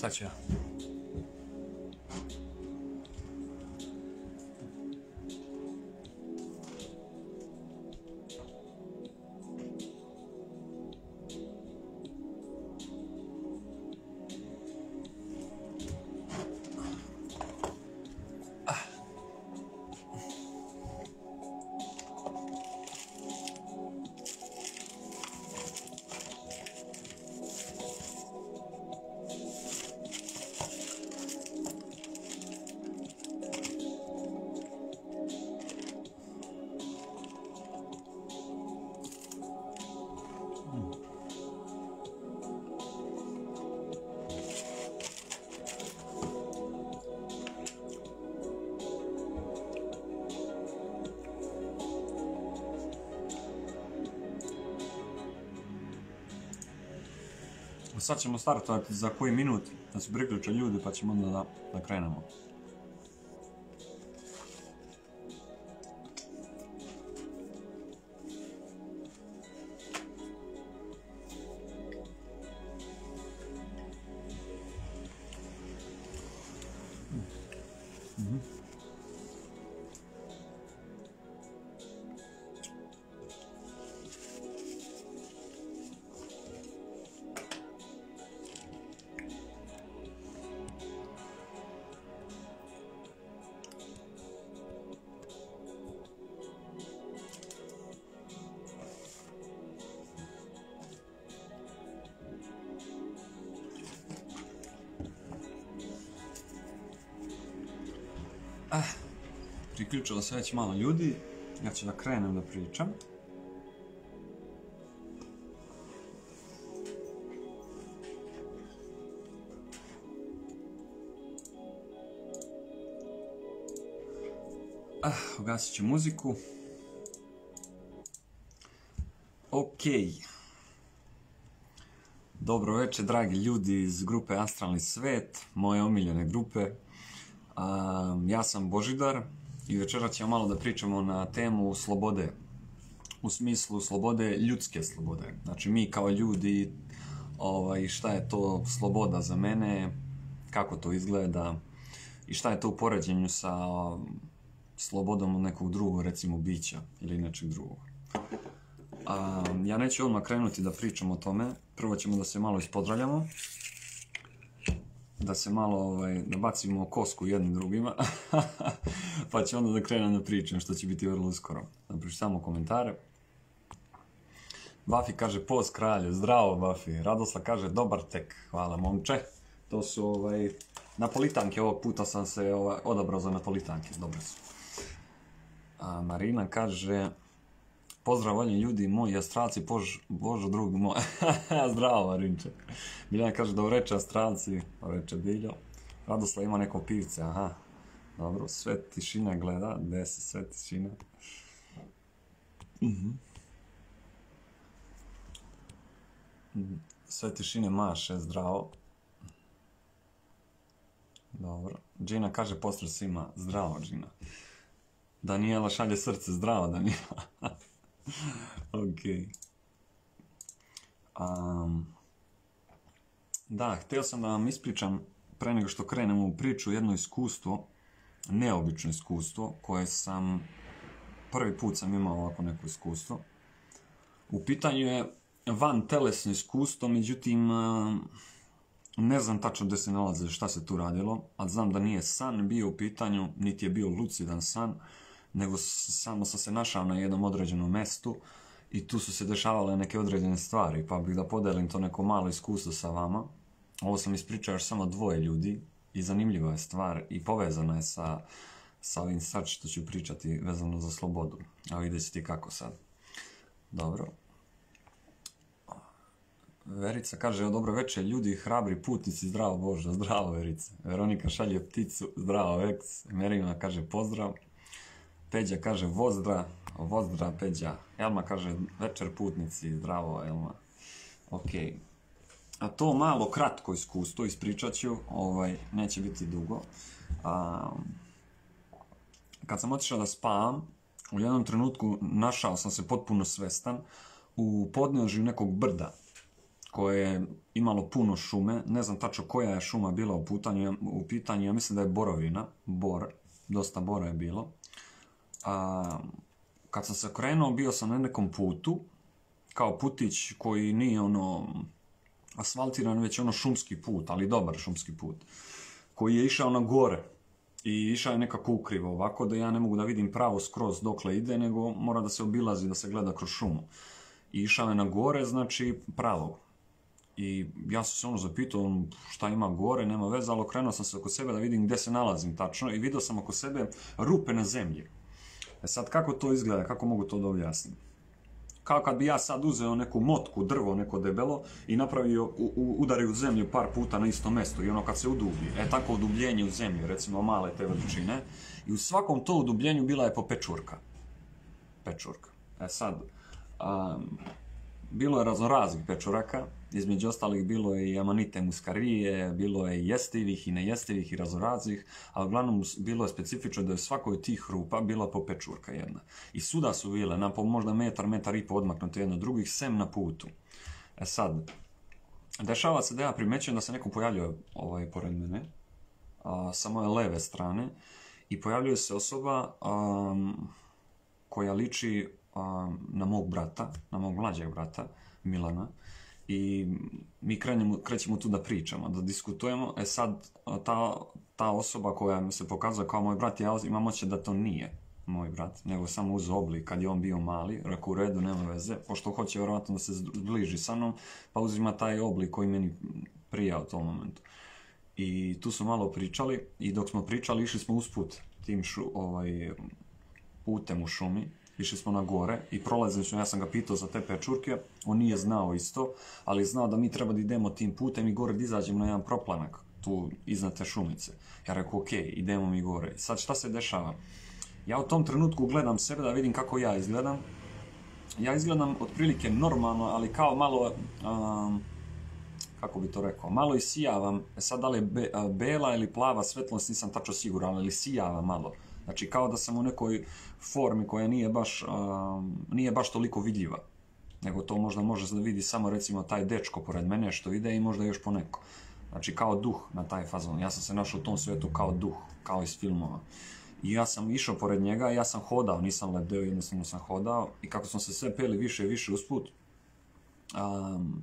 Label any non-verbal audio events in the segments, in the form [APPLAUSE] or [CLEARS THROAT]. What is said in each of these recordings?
Sad ću ja. Sad ćemo startovati za koji minut da se priključe ljudi pa ćemo onda da, da krenemo. Priključilo se već malo ljudi, ja ću da krenem da pričam. Ah, ugasit ću muziku. Ok. Dobro večer, dragi ljudi iz grupe Astralni svet, moje omiljene grupe. Ja sam Božidar i večera ćemo malo da pričamo na temu slobode. U smislu slobode, ljudske slobode. Znači mi kao ljudi, ovaj, šta je to sloboda za mene, kako to izgleda i šta je to u poređenju sa slobodom od nekog drugog, recimo bića ili nečeg drugog. A, ja neću odmah krenuti da pričam o tome, prvo ćemo da se malo ispodraljamo, da se malo, ovaj, da bacimo kosku jednim drugima, [LAUGHS] pa ću onda da krenem da pričam, što će biti vrlo uskoro. Da samo komentare. Buffy kaže, poz kralju, zdravo Buffy. Radosla kaže, dobar tek, hvala momče. To su ovaj, napolitanke, ovog puta sam se ovaj, odabrao za napolitanke, dobre su. A Marina kaže, pozdrav voljni ljudi moji astralci, pož, božo drug moj. [LAUGHS] Zdravo Marinček. Biljana kaže, dobro reče astralci, reče Biljo. Radoslav ima neko pivce, aha. Dobro, sve tišina gleda, gdje se sve tišina. Mhm. Sve tišine maše, zdravo. Dobro. Gina kaže pozdrav svima, zdravo Gina. Daniela šalje srce, zdravo Daniela. [LAUGHS] ok. da, htio sam da vam ispričam pre nego što krenemo u priču jedno iskustvo, neobično iskustvo, koje sam, prvi put sam imao ovako neko iskustvo. U pitanju je van telesno iskustvo, međutim, ne znam tačno gdje se nalaze, šta se tu radilo, ali znam da nije san bio u pitanju, niti je bio lucidan san, nego samo sam se našao na jednom određenom mestu i tu su se dešavale neke određene stvari, pa bih da podelim to neko malo iskustvo sa vama. Ovo sam ispričao još samo dvoje ljudi i zanimljiva je stvar i povezana je sa, sa ovim sad što ću pričati vezano za slobodu. A vidjet ćete kako sad. Dobro. Verica kaže, o dobro večer, ljudi, hrabri putnici, zdravo Bože, zdravo Verica. Veronika šalje pticu, zdravo Eks. Merina kaže pozdrav. Peđa kaže vozdra, vozdra Peđa. Elma kaže večer putnici, zdravo Elma. Ok. A to malo kratko iskustvo ispričat ću, ovaj, neće biti dugo. kad sam otišao da spavam, u jednom trenutku našao sam se potpuno svestan u podnožju nekog brda koje je imalo puno šume, ne znam tačno koja je šuma bila u, putanju, u pitanju, ja mislim da je borovina, bor, dosta bora je bilo. A, kad sam se krenuo, bio sam na nekom putu, kao putić koji nije ono asfaltiran, već ono šumski put, ali dobar šumski put, koji je išao na gore i išao je nekako ukrivo, ovako da ja ne mogu da vidim pravo skroz dokle ide, nego mora da se obilazi, da se gleda kroz šumu. I išao je na gore, znači pravo. I ja sam se ono zapitao šta ima gore, nema veze, ali okrenuo sam se oko sebe da vidim gdje se nalazim tačno i vidio sam oko sebe rupe na zemlji. E sad, kako to izgleda, kako mogu to da objasnim? Kao kad bi ja sad uzeo neku motku, drvo neko debelo i napravio, u, u, udario u zemlju par puta na isto mjesto i ono kad se udubi, e tako udubljenje u zemlju, recimo male te veličine, i u svakom to udubljenju bila je po pečurka. Pečurka. E sad, um, bilo je raznoraznih pečuraka, između ostalih bilo je i amanite muskarije, bilo je i jestivih i nejestivih i raznoraznih, a uglavnom bilo je specifično da je svakoj tih rupa bila po pečurka jedna. I suda su bile na po možda metar, metar i po odmaknute jedno drugih, sem na putu. E sad, dešava se da ja primećujem da se neko pojavljuje ovaj, pored mene, a, sa moje leve strane, i pojavljuje se osoba um, koja liči na mog brata, na mog mlađeg brata, Milana, i mi krenemo, krećemo tu da pričamo, da diskutujemo, e sad ta, ta osoba koja mi se pokazuje kao moj brat, ja imam oće da to nije moj brat, nego samo uz oblik kad je on bio mali, rekao u redu, nema veze, pošto hoće vjerojatno da se zbliži sa mnom, pa uzima taj oblik koji meni prija u tom momentu. I tu smo malo pričali i dok smo pričali išli smo usput tim šu, ovaj, putem u šumi išli smo na gore i prolazeći, ja sam ga pitao za te pečurke, on nije znao isto, ali znao da mi treba da idemo tim putem i gore da izađemo na jedan proplanak, tu iznad te šumice. Ja rekao, ok, idemo mi gore. Sad šta se dešava? Ja u tom trenutku gledam sebe da vidim kako ja izgledam. Ja izgledam otprilike normalno, ali kao malo, kako bi to rekao, malo i sijavam. E sad da li je be, bela ili plava svetlost nisam tačno siguran, ali sijava malo. Znači kao da sam u nekoj formi koja nije baš, um, nije baš toliko vidljiva. Nego to možda može da vidi samo recimo taj dečko pored mene što ide i možda još poneko. Znači kao duh na taj fazon. Ja sam se našao u tom svijetu kao duh, kao iz filmova. I ja sam išao pored njega, ja sam hodao, nisam lebdeo, jednostavno sam hodao. I kako smo se sve peli više i više usput, um,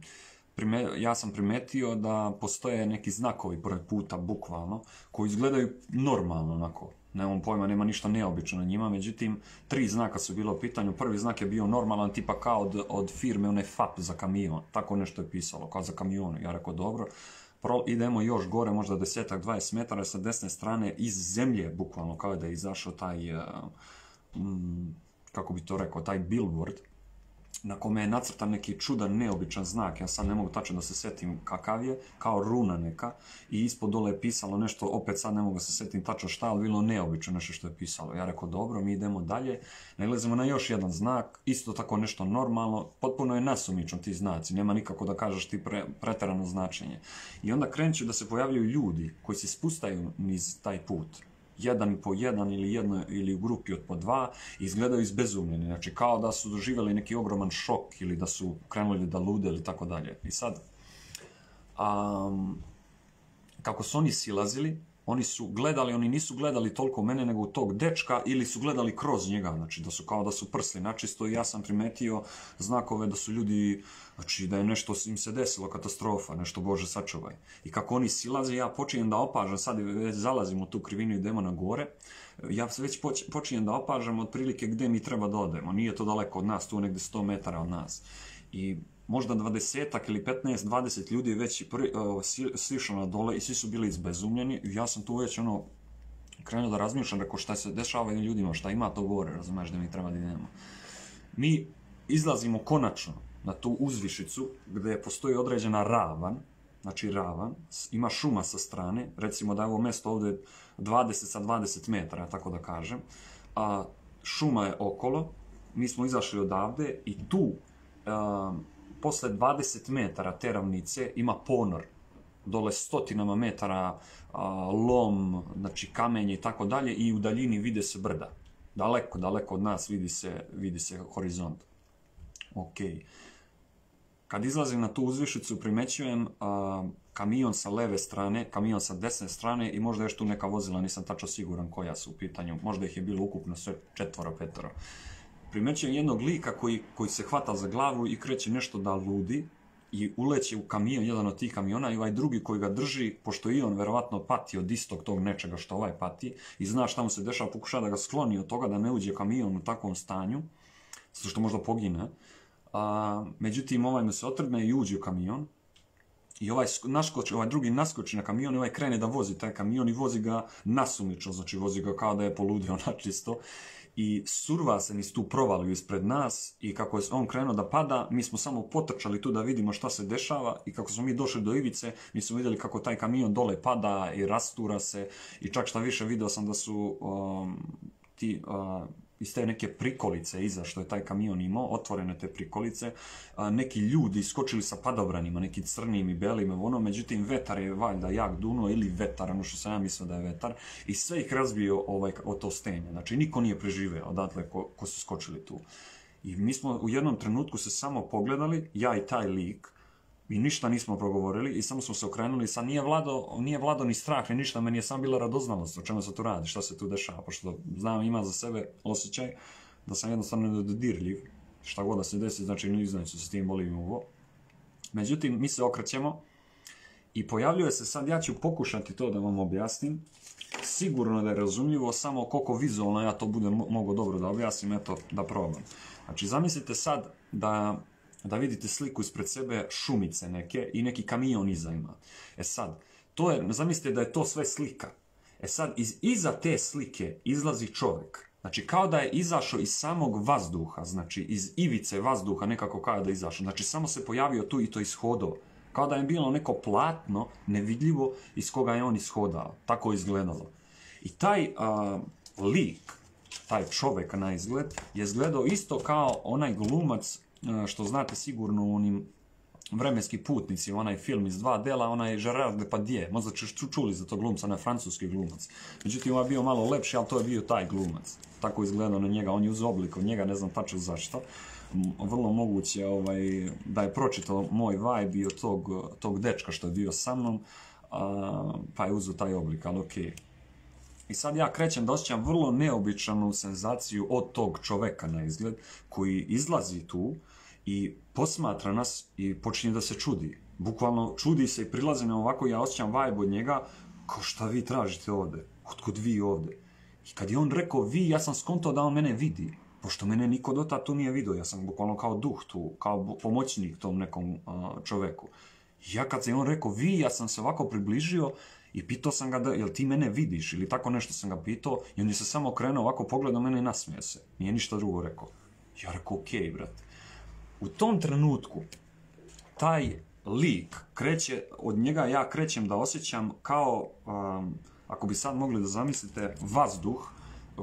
prime, ja sam primetio da postoje neki znakovi pored puta, bukvalno, koji izgledaju normalno, onako, nemam pojma, nema ništa neobično na njima, međutim, tri znaka su bilo u pitanju. Prvi znak je bio normalan, tipa kao od, od firme, one FAP za kamion, tako nešto je pisalo, kao za kamion. Ja rekao, dobro, Pro, idemo još gore, možda desetak, 20 metara sa desne strane, iz zemlje, bukvalno, kao da je izašao taj, uh, mm, kako bi to rekao, taj billboard, na kome je nacrtan neki čudan, neobičan znak, ja sad ne mogu tačno da se setim kakav je, kao runa neka, i ispod dole je pisalo nešto, opet sad ne mogu se setim tačno šta, ali bilo neobično nešto što je pisalo. Ja rekao, dobro, mi idemo dalje, nalazimo na još jedan znak, isto tako nešto normalno, potpuno je nasumično ti znaci, nema nikako da kažeš ti pre, preterano značenje. I onda krenuću da se pojavljaju ljudi koji se spustaju niz taj put, jedan po jedan ili jedno ili u grupi od po dva izgledaju izbezumljeni, znači kao da su doživjeli neki ogroman šok ili da su krenuli da lude ili tako dalje. I sad, um, kako su oni silazili, oni su gledali, oni nisu gledali toliko mene nego tog dečka ili su gledali kroz njega, znači da su kao da su prsli načisto i ja sam primetio znakove da su ljudi, znači da je nešto im se desilo, katastrofa, nešto Bože sačuvaj. I kako oni silaze, ja počinjem da opažam, sad zalazim u tu krivinu i idemo na gore, ja već počinjem da opažam otprilike gdje mi treba da odemo, nije to daleko od nas, tu negdje 100 metara od nas. I možda 20 ili 15-20 ljudi već uh, sišlo na dole i svi su bili izbezumljeni. Ja sam tu već ono krenuo da razmišljam, rekao šta se dešava ovim ljudima, šta ima to gore, razumiješ da mi treba da idemo. Mi izlazimo konačno na tu uzvišicu gdje postoji određena ravan, znači ravan, ima šuma sa strane, recimo da je ovo mjesto ovdje 20 sa 20 metara, tako da kažem, a šuma je okolo, mi smo izašli odavde i tu posle 20 metara te ravnice ima ponor, dole stotinama metara lom, znači kamenje i tako dalje i u daljini vide se brda. Daleko, daleko od nas vidi se, vidi se horizont. Ok. kad izlazim na tu uzvišicu primećujem kamion sa leve strane, kamion sa desne strane i možda još tu neka vozila, nisam tačno siguran koja su u pitanju. Možda ih je bilo ukupno sve četvoro, petoro. Primećujem jednog lika koji, koji se hvata za glavu i kreće nešto da ludi i uleće u kamion, jedan od tih kamiona i ovaj drugi koji ga drži, pošto i on verovatno pati od istog tog nečega što ovaj pati i zna šta mu se dešava, pokušava da ga skloni od toga da ne uđe kamion u takvom stanju, zato što možda pogine. A, međutim, ovaj mu se otrgne i uđe u kamion i ovaj, naskoči, ovaj drugi naskoči na kamion i ovaj krene da vozi taj kamion i vozi ga nasumično, znači vozi ga kao da je poludio načisto i surva se niz tu provaliju ispred nas i kako je on krenuo da pada, mi smo samo potrčali tu da vidimo šta se dešava i kako smo mi došli do ivice, mi smo vidjeli kako taj kamion dole pada i rastura se i čak šta više vidio sam da su um, ti uh, iz te neke prikolice iza što je taj kamion imao, otvorene te prikolice, neki ljudi skočili sa padobranima, neki crnim i belim, ono, međutim vetar je valjda jak duno ili vetar, ono što sam ja mislio da je vetar, i sve ih razbio ovaj, o to stenje. Znači, niko nije preživeo odatle ko, ko su skočili tu. I mi smo u jednom trenutku se samo pogledali, ja i taj lik, i ništa nismo progovorili i samo smo se okrenuli. Sad nije vlado, nije vlado ni strah, ni ništa, meni je samo bila radoznalost o čemu se tu radi, šta se tu dešava, pošto znam ima za sebe osjećaj da sam jednostavno nedodirljiv, šta god da se desi, znači ne znam se s tim bolim ovo. Međutim, mi se okrećemo i pojavljuje se sad, ja ću pokušati to da vam objasnim, sigurno da je razumljivo, samo koliko vizualno ja to budem mogu dobro da objasnim, eto, da probam. Znači, zamislite sad da da vidite sliku ispred sebe šumice neke i neki kamion iza ima. E sad, to je, zamislite da je to sve slika. E sad, iz, iza te slike izlazi čovjek. Znači, kao da je izašao iz samog vazduha, znači iz ivice vazduha, nekako kao da je izašao. Znači, samo se pojavio tu i to ishodao. Kao da je bilo neko platno, nevidljivo, iz koga je on ishodao. Tako je izgledalo. I taj lik, taj čovjek na izgled, je izgledao isto kao onaj glumac što znate sigurno u onim vremenski putnici, onaj film iz dva dela, onaj Gerard Depardieu, možda ćeš čuli za to glumca, onaj francuski glumac. Međutim, on je bio malo lepši, ali to je bio taj glumac. Tako izgledao na njega, on je uz oblik od njega, ne znam tačno zašto. Vrlo moguće ovaj, da je pročitao moj vibe i od tog, tog dečka što je bio sa mnom, pa je uzeo taj oblik, ali okej. I sad ja krećem da osjećam vrlo neobičanu senzaciju od tog čoveka na izgled, koji izlazi tu i posmatra nas i počinje da se čudi. Bukvalno čudi se i prilazi me ovako, ja osjećam vibe od njega, kao šta vi tražite ovde? Otkud vi ovde? I kad je on rekao vi, ja sam skontao da on mene vidi. Pošto mene niko do tu nije vidio, ja sam bukvalno kao duh tu, kao pomoćnik tom nekom čoveku. I ja kad se on rekao vi, ja sam se ovako približio i pitao sam ga da, jel ti mene vidiš ili tako nešto sam ga pitao i on je se samo okrenuo ovako pogledao mene i nasmije se. Nije ništa drugo rekao. Ja rekao, okej, okay, brate. U tom trenutku, taj lik kreće, od njega ja krećem da osjećam kao, um, ako bi sad mogli da zamislite, vazduh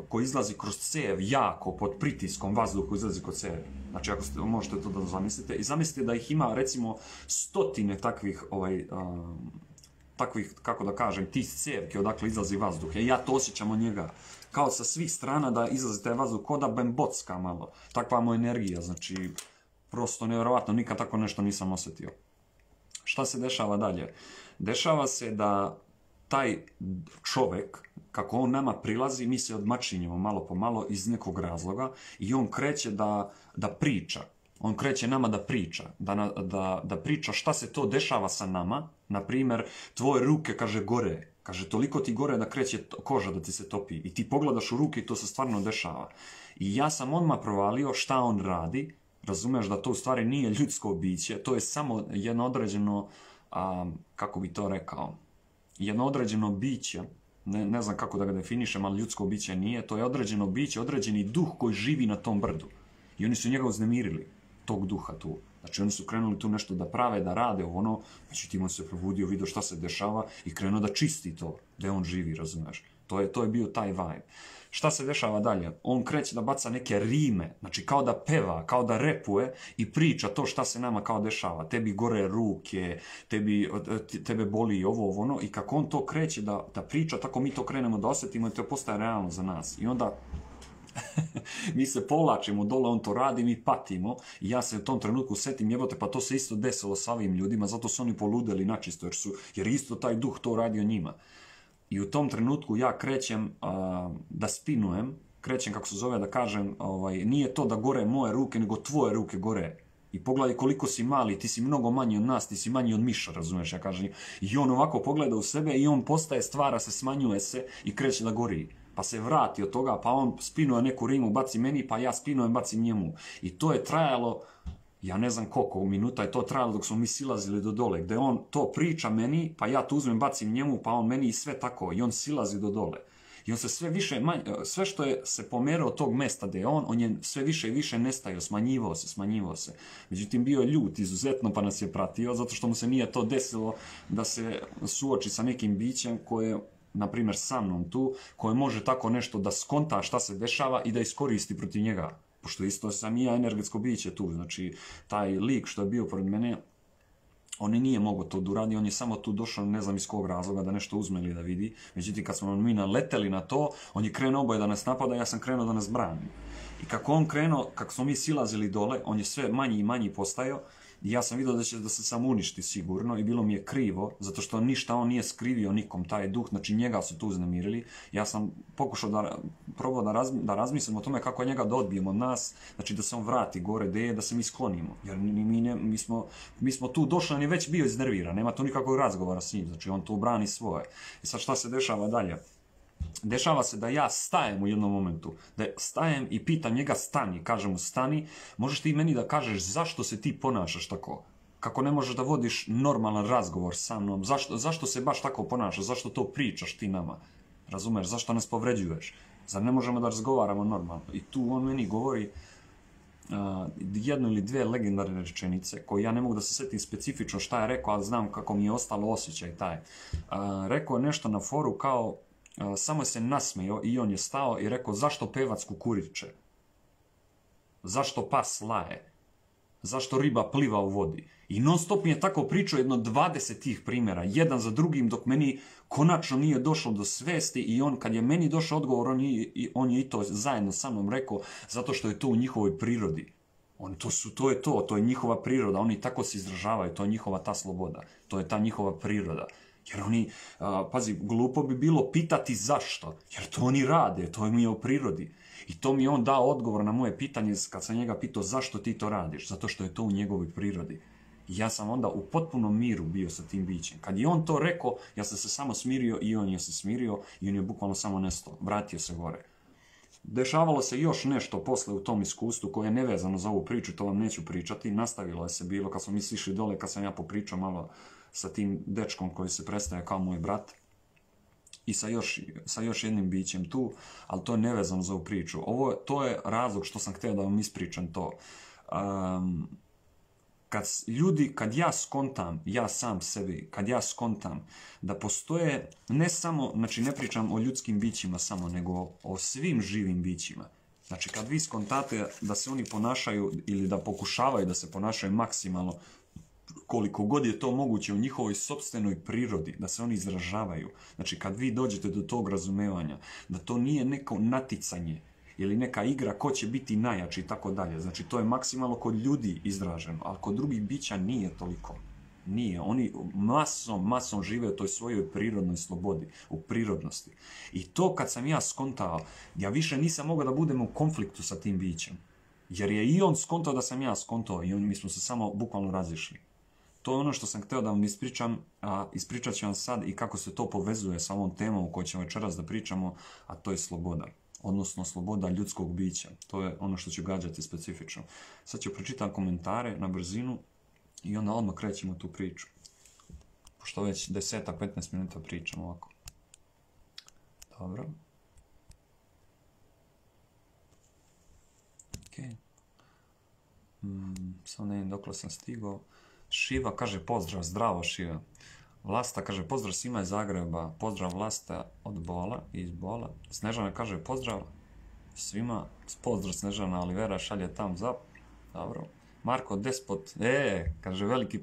koji izlazi kroz cev jako, pod pritiskom vazduh koji izlazi kroz cev. Znači, ako ste, možete to da zamislite. I zamislite da ih ima, recimo, stotine takvih ovaj, um, takvih, kako da kažem, tih cjevke odakle izlazi vazduh. E, ja to osjećam od njega. Kao sa svih strana da izlazi taj vazduh, ko da bembocka malo. Takva mu energija, znači, prosto nevjerovatno, nikad tako nešto nisam osjetio. Šta se dešava dalje? Dešava se da taj čovjek, kako on nama prilazi, mi se odmačinjemo malo po malo iz nekog razloga i on kreće da, da priča. On kreće nama da priča, da, da, da priča šta se to dešava sa nama, na primjer, tvoje ruke, kaže, gore. Kaže, toliko ti gore da kreće koža da ti se topi. I ti pogledaš u ruke i to se stvarno dešava. I ja sam odmah provalio šta on radi. Razumeš da to u stvari nije ljudsko biće. To je samo jedno određeno, kako bi to rekao, jedno određeno biće. Ne, ne znam kako da ga definišem, ali ljudsko biće nije. To je određeno biće, određeni duh koji živi na tom brdu. I oni su njega uznemirili, tog duha tu. Znači oni su krenuli tu nešto da prave, da rade ono, znači on se probudio, vidio šta se dešava i krenuo da čisti to, gdje on živi, razumiješ. To je, to je bio taj vibe. Šta se dešava dalje? On kreće da baca neke rime, znači kao da peva, kao da repuje i priča to šta se nama kao dešava. Tebi gore ruke, tebi, tebe boli ovo, ono. I kako on to kreće da, da priča, tako mi to krenemo da osjetimo i to postaje realno za nas. I onda [LAUGHS] mi se povlačimo dole, on to radi, mi patimo i ja se u tom trenutku setim jebote, pa to se isto desilo sa ovim ljudima, zato su oni poludeli načisto, jer, su, jer isto taj duh to radio njima. I u tom trenutku ja krećem da spinujem, krećem kako se zove da kažem, ovaj, nije to da gore moje ruke, nego tvoje ruke gore. I pogledaj koliko si mali, ti si mnogo manji od nas, ti si manji od miša, razumiješ, ja kažem. I on ovako pogleda u sebe i on postaje, stvara se, smanjuje se i kreće da gori. Pa se vrati od toga, pa on spinuje neku rimu, baci meni, pa ja spinujem, bacim njemu. I to je trajalo, ja ne znam koliko minuta je to trajalo dok smo mi silazili do dole, gdje on to priča meni, pa ja to uzmem, bacim njemu, pa on meni i sve tako. I on silazi do dole. I on se sve više, sve što je se pomerao tog mesta gdje je on, on je sve više i više nestajao, smanjivao se, smanjivao se. Međutim, bio je ljut izuzetno pa nas je pratio, zato što mu se nije to desilo da se suoči sa nekim bićem koje na primjer sa mnom tu, koje može tako nešto da skonta šta se dešava i da iskoristi protiv njega. Pošto isto sam i ja energetsko biće tu, znači taj lik što je bio pored mene, on nije mogao to da uradi, on je samo tu došao, ne znam iz kog razloga, da nešto uzme ili da vidi. Međutim, kad smo mi naleteli na to, on je krenuo oboje da nas napada, ja sam krenuo da nas brani. I kako on krenuo, kako smo mi silazili dole, on je sve manji i manji postajao, ja sam vidio da će da se sam uništi sigurno i bilo mi je krivo, zato što ništa on nije skrivio nikom, taj duh, znači njega su tu uznemirili. Ja sam pokušao da probao da, da razmislim o tome kako njega da odbijemo od nas, znači da se on vrati gore, da je, da se mi sklonimo. Jer mi, ne, mi, smo, mi smo tu došli, on je već bio iznerviran, nema tu nikakvog razgovora s njim, znači on tu brani svoje. I sad šta se dešava dalje? Dešava se da ja stajem u jednom momentu, da stajem i pitam njega stani, kažem mu stani, možeš ti meni da kažeš zašto se ti ponašaš tako? Kako ne možeš da vodiš normalan razgovor sa mnom? Zašto, zašto se baš tako ponašaš? Zašto to pričaš ti nama? Razumeš? Zašto nas povređuješ? Zar ne možemo da razgovaramo normalno? I tu on meni govori uh, jednu ili dvije legendarne rečenice koje ja ne mogu da se setim specifično šta je rekao, ali znam kako mi je ostalo osjećaj taj. Uh, rekao je nešto na foru kao samo se nasmeo i on je stao i rekao zašto pevac kukuriče? Zašto pas laje? Zašto riba pliva u vodi? I non stop mi je tako pričao jedno 20 tih primjera, jedan za drugim, dok meni konačno nije došlo do svesti i on, kad je meni došao odgovor, on je, on je i to zajedno sa mnom rekao, zato što je to u njihovoj prirodi. On, to, su, to je to, to je njihova priroda, oni tako se izražavaju, to je njihova ta sloboda, to je ta njihova priroda. Jer oni, pazi, glupo bi bilo pitati zašto, jer to oni rade, to mi je u prirodi. I to mi on dao odgovor na moje pitanje kad sam njega pitao zašto ti to radiš, zato što je to u njegovoj prirodi. I ja sam onda u potpunom miru bio sa tim bićem. Kad je on to rekao, ja sam se samo smirio i on je se smirio i on je bukvalno samo nestao, vratio se gore. Dešavalo se još nešto posle u tom iskustvu koje je nevezano za ovu priču, to vam neću pričati. Nastavilo je se bilo kad smo mi sišli dole, kad sam ja popričao malo sa tim dečkom koji se predstavlja kao moj brat i sa još, sa još jednim bićem tu, ali to je nevezano za ovu priču. Ovo, to je razlog što sam htio da vam ispričam to. Um, kad ljudi, kad ja skontam, ja sam sebi, kad ja skontam da postoje ne samo, znači ne pričam o ljudskim bićima samo, nego o svim živim bićima. Znači kad vi skontate da se oni ponašaju ili da pokušavaju da se ponašaju maksimalno koliko god je to moguće u njihovoj sobstvenoj prirodi, da se oni izražavaju. Znači, kad vi dođete do tog razumevanja, da to nije neko naticanje ili neka igra ko će biti najjači i tako dalje. Znači, to je maksimalno kod ljudi izraženo, ali kod drugih bića nije toliko. Nije. Oni masom, masom žive u toj svojoj prirodnoj slobodi, u prirodnosti. I to kad sam ja skontao, ja više nisam mogao da budem u konfliktu sa tim bićem. Jer je i on skontao da sam ja skontao i on, mi smo se samo bukvalno razišli. To je ono što sam htio da vam ispričam, a ispričat ću vam sad i kako se to povezuje sa ovom temom o kojoj ćemo večeras da pričamo, a to je sloboda. Odnosno sloboda ljudskog bića. To je ono što ću gađati specifično. Sad ću pročitam komentare na brzinu i onda odmah krećemo tu priču. Pošto već 10-15 minuta pričam ovako. Dobro. Ok. Mm, samo ne vidim dok sam stigao. Šiva kaže pozdrav, zdravo Šiva. Vlasta kaže pozdrav svima iz Zagreba, pozdrav Vlasta od Bola, iz Bola. Snežana kaže pozdrav svima, pozdrav Snežana Olivera šalje tam za, dobro. Marko Despot, e, kaže veliki,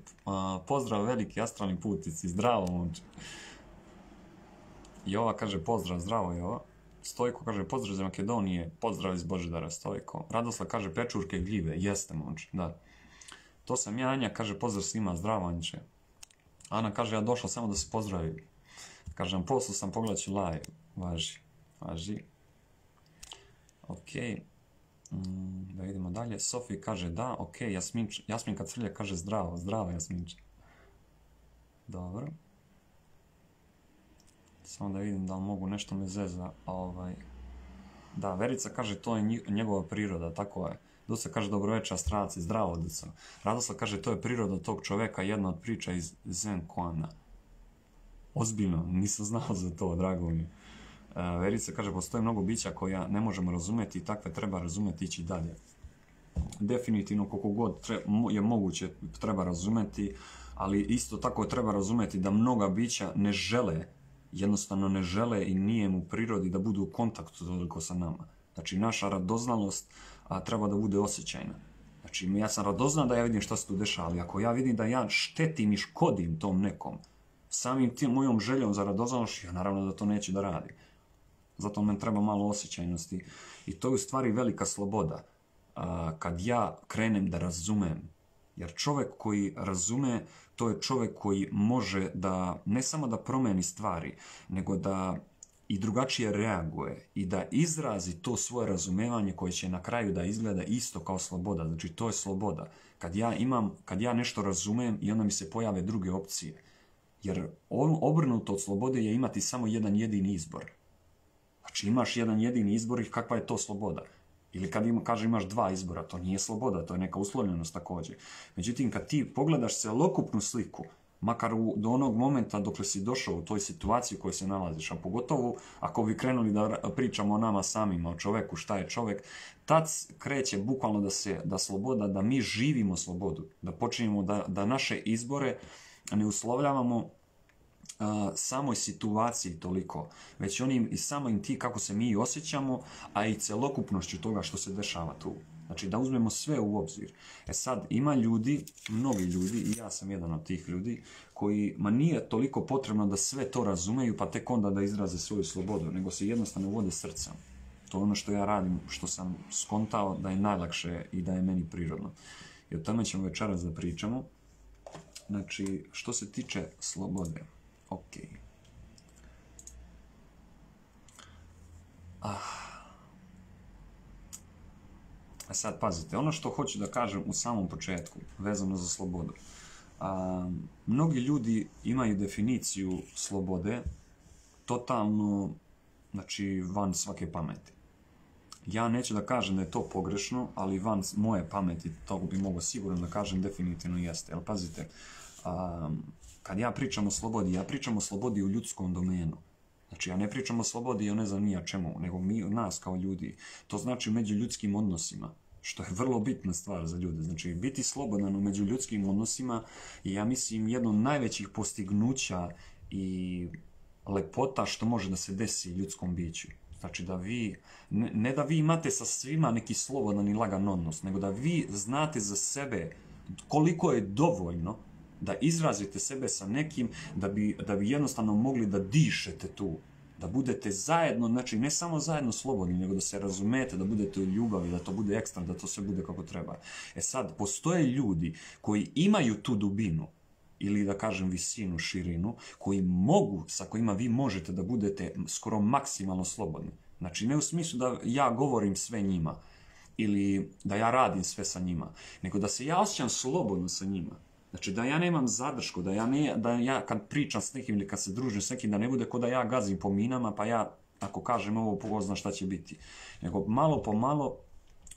pozdrav veliki astralni putici, zdravo momče. Jova kaže pozdrav, zdravo Jova. Stojko kaže pozdrav iz Makedonije, pozdrav iz Božidara Stojko. Radoslav kaže pečurke gljive, jeste momče, da. To sam ja, Anja kaže pozdrav svima, zdravo Anče. Ana kaže ja došla samo da se pozdravim. Kažem, poslao sam, pogledat live. Važi, važi. Ok. Mm, da vidimo dalje. Sofi kaže da, ok. Jasminka Crlja kaže zdravo, zdravo Jasminče. Dobro. Samo da vidim da li mogu nešto me zeza. Ovaj. Da, Verica kaže to je njegova priroda, tako je. Duca kaže dobro večer straci, zdravo Duca. Radoslav kaže to je priroda tog čoveka, jedna od priča iz Zen Koana. Ozbiljno, nisam znao za to, drago mi. E, Verica kaže postoje mnogo bića koja ne možemo razumjeti i takve treba razumjeti ići dalje. Definitivno koliko god je moguće treba razumjeti, ali isto tako treba razumjeti da mnoga bića ne žele, jednostavno ne žele i nije mu prirodi da budu u kontaktu toliko sa nama. Znači naša radoznalost a, treba da bude osjećajna. Znači ja sam radoznan da ja vidim što se tu dešava, ali ako ja vidim da ja štetim i škodim tom nekom, samim tim mojom željom za radoznalošću, ja naravno da to neće da radi. Zato meni treba malo osjećajnosti. I to je u stvari velika sloboda. kad ja krenem da razumem, jer čovjek koji razume, to je čovjek koji može da, ne samo da promeni stvari, nego da i drugačije reaguje i da izrazi to svoje razumevanje koje će na kraju da izgleda isto kao sloboda. Znači to je sloboda. Kad ja imam, kad ja nešto razumem i onda mi se pojave druge opcije. Jer obrnuto od slobode je imati samo jedan jedini izbor. Znači imaš jedan jedini izbor i kakva je to sloboda? Ili kad ima, kaže imaš dva izbora, to nije sloboda, to je neka uslovljenost također. Međutim, kad ti pogledaš celokupnu sliku, makar u, do onog momenta dok si došao u toj situaciji u kojoj se nalaziš, a pogotovo ako bi krenuli da pričamo o nama samima, o čoveku, šta je čovek, tad kreće bukvalno da se, da sloboda, da mi živimo slobodu, da počinjemo da, da naše izbore ne uslovljavamo samoj situaciji toliko, već onim i samim ti kako se mi osjećamo, a i celokupnošću toga što se dešava tu. Znači da uzmemo sve u obzir. E sad, ima ljudi, mnogi ljudi, i ja sam jedan od tih ljudi, koji, ma nije toliko potrebno da sve to razumeju, pa tek onda da izraze svoju slobodu, nego se jednostavno vode srcem. To je ono što ja radim, što sam skontao da je najlakše i da je meni prirodno. I o tome ćemo večeras da pričamo. Znači, što se tiče slobode, ok. Ah. A sad pazite, ono što hoću da kažem u samom početku, vezano za slobodu. mnogi ljudi imaju definiciju slobode totalno, znači, van svake pameti. Ja neću da kažem da je to pogrešno, ali van moje pameti, to bi mogao sigurno da kažem, definitivno jeste. Jel pazite, kad ja pričam o slobodi, ja pričam o slobodi u ljudskom domenu. Znači, ja ne pričam o slobodi o ne znam nija čemu, nego mi, nas kao ljudi. To znači među ljudskim odnosima, što je vrlo bitna stvar za ljude. Znači, biti slobodan u među ljudskim odnosima je, ja mislim, jedno od najvećih postignuća i lepota što može da se desi ljudskom biću. Znači da vi, ne, ne da vi imate sa svima neki slobodan i lagan odnos, nego da vi znate za sebe koliko je dovoljno da izrazite sebe sa nekim da bi, da bi jednostavno mogli da dišete tu, da budete zajedno, znači ne samo zajedno slobodni, nego da se razumete, da budete u ljubavi, da to bude ekstra, da to sve bude kako treba. E sad, postoje ljudi koji imaju tu dubinu, ili da kažem visinu, širinu, koji mogu, sa kojima vi možete da budete skoro maksimalno slobodni. Znači, ne u smislu da ja govorim sve njima, ili da ja radim sve sa njima, nego da se ja osjećam slobodno sa njima. Znači da ja nemam zadršku, da ja, ne, da ja kad pričam s nekim ili kad se družim s nekim, da ne bude ko da ja gazim po minama, pa ja ako kažem ovo pozna šta će biti. Nego malo po malo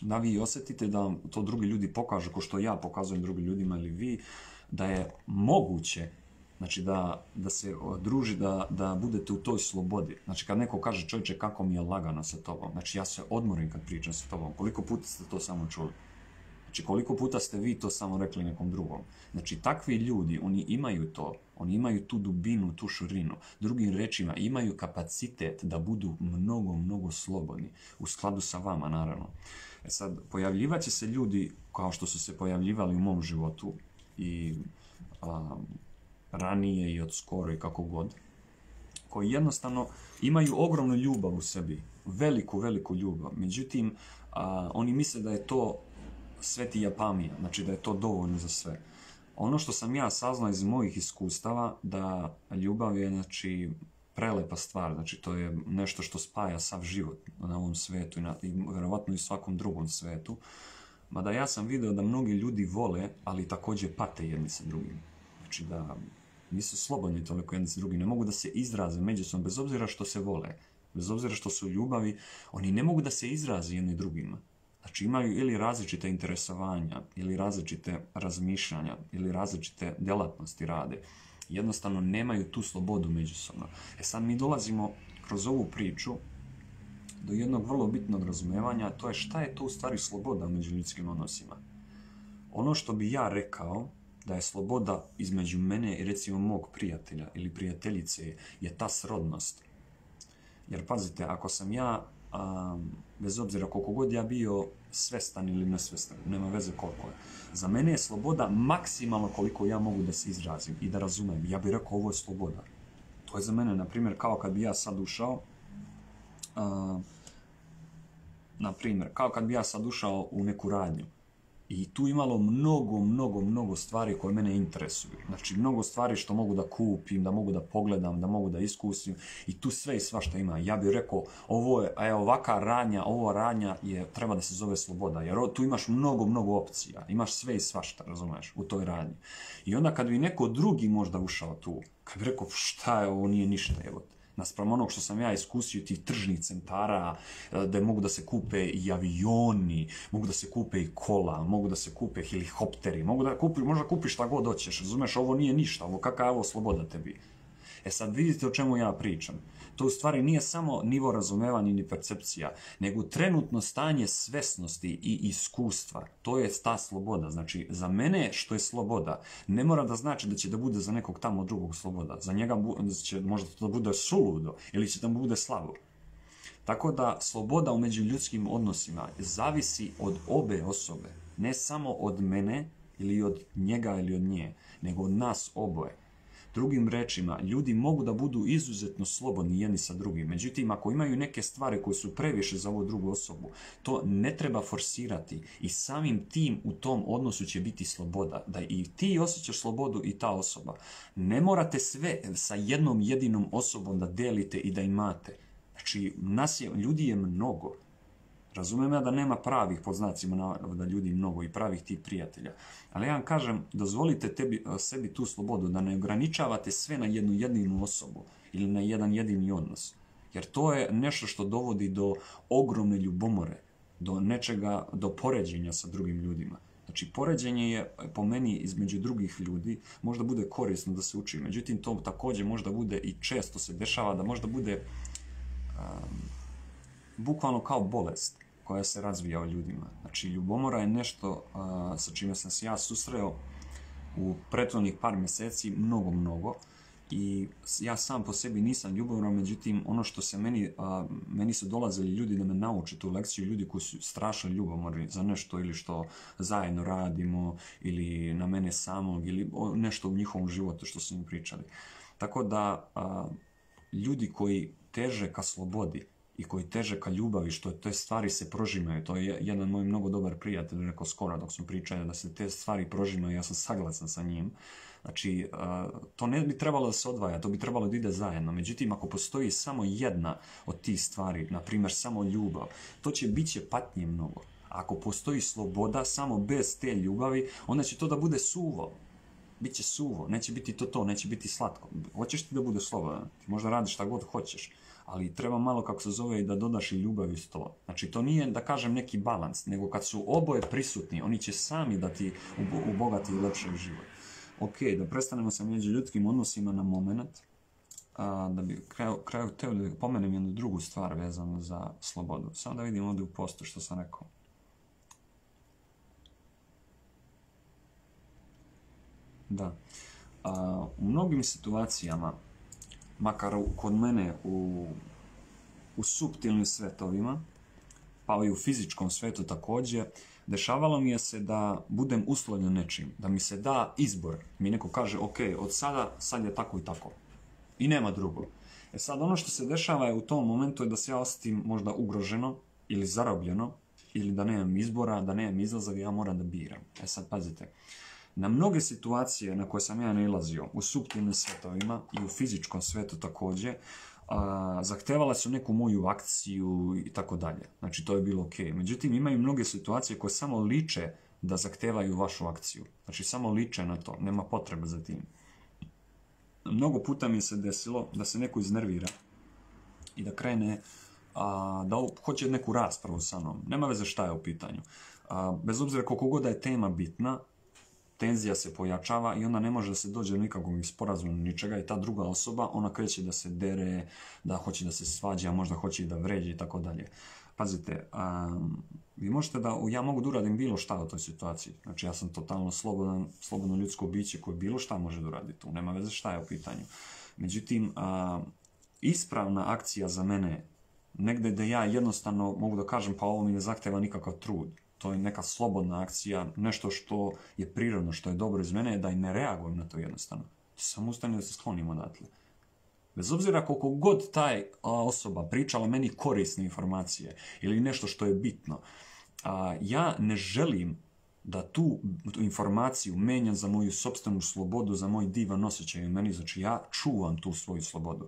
da vi osjetite da to drugi ljudi pokažu, ko što ja pokazujem drugim ljudima ili vi, da je moguće Znači da, da se druži, da, da budete u toj slobodi. Znači kad neko kaže čovječe kako mi je lagano sa tobom, znači ja se odmorim kad pričam sa tobom. Koliko puta ste to samo čuli? Znači koliko puta ste vi to samo rekli nekom drugom. Znači takvi ljudi, oni imaju to, oni imaju tu dubinu, tu širinu. Drugim rečima, imaju kapacitet da budu mnogo, mnogo slobodni. U skladu sa vama, naravno. E sad, pojavljivat će se ljudi kao što su se pojavljivali u mom životu i ranije i od skoro i kako god, koji jednostavno imaju ogromnu ljubav u sebi veliku, veliku ljubav. Međutim, oni misle da je to sveti japamija, znači da je to dovoljno za sve. Ono što sam ja saznao iz mojih iskustava, da ljubav je, znači, prelepa stvar, znači to je nešto što spaja sav život na ovom svetu i, na, i vjerovatno i svakom drugom svetu. Mada ja sam video da mnogi ljudi vole, ali također pate jedni sa drugim. Znači da nisu slobodni toliko jedni sa drugim, ne mogu da se izraze međusobno, bez obzira što se vole, bez obzira što su ljubavi, oni ne mogu da se izraze jedni drugima. Znači imaju ili različite interesovanja, ili različite razmišljanja, ili različite djelatnosti rade. Jednostavno nemaju tu slobodu međusobno. E sad mi dolazimo kroz ovu priču do jednog vrlo bitnog razumevanja, to je šta je to u stvari sloboda među ljudskim odnosima. Ono što bi ja rekao da je sloboda između mene i recimo mog prijatelja ili prijateljice je ta srodnost. Jer pazite, ako sam ja, a, bez obzira koliko god ja bio svestan ili nesvestan, nema veze koliko je, za mene je sloboda maksimalno koliko ja mogu da se izrazim i da razumem. Ja bih rekao ovo je sloboda. To je za mene, na primjer, kao kad bi ja sad ušao, a, na primjer, kao kad bi ja sad ušao u neku radnju i tu imalo mnogo, mnogo, mnogo stvari koje mene interesuju. Znači, mnogo stvari što mogu da kupim, da mogu da pogledam, da mogu da iskusim i tu sve i svašta ima. Ja bih rekao, ovo je, je ovaka radnja, ovo radnja je, treba da se zove sloboda, jer tu imaš mnogo, mnogo opcija, imaš sve i svašta, razumiješ, u toj radnji. I onda kad bi neko drugi možda ušao tu, kad bi rekao, šta je ovo, nije ništa, evo naspram onog što sam ja iskusio tih tržnih centara, e, da mogu da se kupe i avioni, mogu da se kupe i kola, mogu da se kupe helikopteri, mogu da kupi, možda kupiš šta god hoćeš, razumeš, ovo nije ništa, ovo kakva je ovo sloboda tebi. E sad vidite o čemu ja pričam. To u stvari nije samo nivo razumevanja ni percepcija, nego trenutno stanje svesnosti i iskustva. To je ta sloboda. Znači, za mene što je sloboda, ne mora da znači da će da bude za nekog tamo drugog sloboda. Za njega će možda to da bude suludo ili će da bude slabo. Tako da sloboda u međuljudskim odnosima zavisi od obe osobe. Ne samo od mene ili od njega ili od nje, nego od nas oboje. Drugim rečima, ljudi mogu da budu izuzetno slobodni jedni sa drugim. Međutim, ako imaju neke stvari koje su previše za ovu drugu osobu, to ne treba forsirati i samim tim u tom odnosu će biti sloboda. Da i ti osjećaš slobodu i ta osoba. Ne morate sve sa jednom jedinom osobom da delite i da imate. Znači, nas ljudi je mnogo. Razumijem ja da nema pravih, pod znacima da ljudi mnogo i pravih tih prijatelja. Ali ja vam kažem, dozvolite tebi, sebi tu slobodu, da ne ograničavate sve na jednu jedinu osobu ili na jedan jedini odnos. Jer to je nešto što dovodi do ogromne ljubomore, do nečega, do poređenja sa drugim ljudima. Znači, poređenje je po meni između drugih ljudi, možda bude korisno da se uči. Međutim, to također možda bude i često se dešava da možda bude um, bukvalno kao bolest koja se razvija o ljudima. Znači, ljubomora je nešto sa čime sam se ja susreo u prethodnih par mjeseci mnogo, mnogo. I ja sam po sebi nisam ljubomoran, međutim, ono što se meni, meni su dolazili ljudi da me nauče tu lekciju, ljudi koji su strašno ljubomorni za nešto ili što zajedno radimo, ili na mene samog, ili nešto u njihovom životu što su mi pričali. Tako da, ljudi koji teže ka slobodi, i koji teže ka ljubavi, što te stvari se prožimaju. To je jedan moj mnogo dobar prijatelj rekao skoro dok smo pričali da se te stvari prožimaju, ja sam saglasan sa njim. Znači, to ne bi trebalo da se odvaja, to bi trebalo da ide zajedno. Međutim, ako postoji samo jedna od tih stvari, na primjer samo ljubav, to će bit će patnje mnogo. Ako postoji sloboda samo bez te ljubavi, onda će to da bude suvo. Biće suvo, neće biti to to, neće biti slatko. Hoćeš ti da bude slobodan, ti možda radiš šta god hoćeš ali treba malo, kako se zove, i da dodaš i ljubav iz to. Znači, to nije, da kažem, neki balans, nego kad su oboje prisutni, oni će sami da ti ubogati lepši život. Ok, da prestanemo sa među ljudskim odnosima na moment, a, da bi kraju, kraju teo da pomenem jednu drugu stvar vezanu za slobodu. Samo da vidim ovdje u postu što sam rekao. Da. A, u mnogim situacijama makar kod mene u, u subtilnim svetovima, pa i u fizičkom svetu također, dešavalo mi je se da budem uslovljen nečim, da mi se da izbor. Mi neko kaže, ok, od sada, sad je tako i tako. I nema drugo. E sad, ono što se dešava je u tom momentu je da se ja osjetim možda ugroženo ili zarobljeno, ili da nemam izbora, da nemam izlazak, ja moram da biram. E sad, pazite, na mnoge situacije na koje sam ja nalazio u subtilnim svetovima i u fizičkom svetu također, a, zahtevala su neku moju akciju i tako dalje. Znači, to je bilo ok. Međutim, imaju mnoge situacije koje samo liče da zahtevaju vašu akciju. Znači, samo liče na to, nema potrebe za tim. Mnogo puta mi se desilo da se neko iznervira i da krene a, da hoće neku raspravu sa mnom. Nema veze šta je u pitanju. A, bez obzira koliko god je tema bitna, tenzija se pojačava i onda ne može da se dođe do nikakvog sporazuma ničega i ta druga osoba, ona kreće da se dere, da hoće da se svađa, možda hoće i da vređe i tako dalje. Pazite, vi možete da, ja mogu da uradim bilo šta u toj situaciji. Znači ja sam totalno slobodan, slobodno ljudsko biće koje bilo šta može da uradi tu. Nema veze šta je u pitanju. Međutim, ispravna akcija za mene, negde da ja jednostavno mogu da kažem pa ovo mi ne zahteva nikakav trud. To je neka slobodna akcija, nešto što je prirodno, što je dobro iz mene, da i ne reagujem na to jednostavno. Samo ustanem da se sklonim odatle. Bez obzira koliko god taj osoba pričala meni korisne informacije ili nešto što je bitno, ja ne želim da tu informaciju menjam za moju sobstvenu slobodu, za moj divan osjećaj u meni, znači ja čuvam tu svoju slobodu.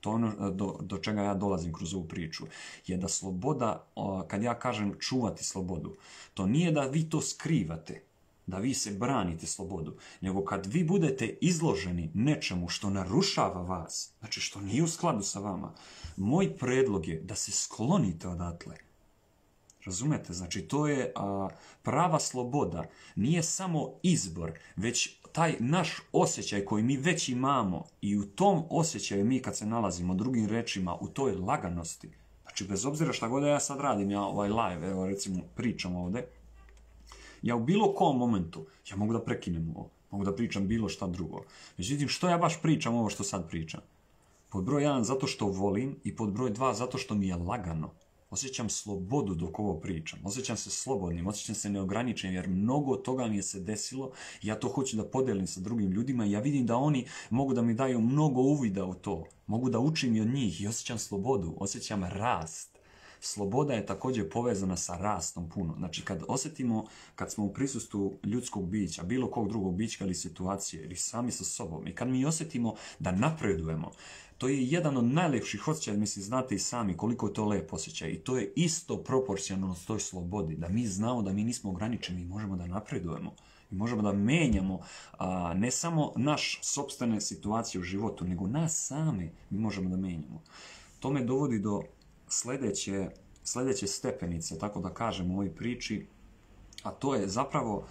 To ono do, do čega ja dolazim kroz ovu priču. Je da sloboda, kad ja kažem čuvati slobodu, to nije da vi to skrivate, da vi se branite slobodu, nego kad vi budete izloženi nečemu što narušava vas, znači što nije u skladu sa vama, moj predlog je da se sklonite odatle. Razumete? Znači, to je a, prava sloboda. Nije samo izbor, već taj naš osjećaj koji mi već imamo i u tom osjećaju mi kad se nalazimo, drugim rečima, u toj laganosti, znači bez obzira šta god ja sad radim, ja ovaj live, evo recimo pričam ovde, ja u bilo kom momentu, ja mogu da prekinem ovo, mogu da pričam bilo šta drugo. Međutim, što ja baš pričam ovo što sad pričam? Pod broj 1 zato što volim i pod broj 2 zato što mi je lagano. Osjećam slobodu dok ovo pričam. Osjećam se slobodnim, osjećam se neograničen jer mnogo toga mi je se desilo. Ja to hoću da podelim sa drugim ljudima i ja vidim da oni mogu da mi daju mnogo uvida u to. Mogu da učim i od njih i osjećam slobodu, osjećam rast. Sloboda je također povezana sa rastom puno. Znači kad osjetimo, kad smo u prisustvu ljudskog bića, bilo kog drugog bića ili situacije, ili sami sa sobom, i kad mi osjetimo da napredujemo, to je jedan od najlepših osjećaja, mislim, znate i sami koliko je to lep osjećaj. I to je isto proporcionalno toj slobodi, da mi znamo da mi nismo ograničeni i možemo da napredujemo. I možemo da menjamo ne samo naš sobstvene situacije u životu, nego nas same mi možemo da menjamo. To me dovodi do sledeće, sledeće stepenice, tako da kažem u ovoj priči, a to je zapravo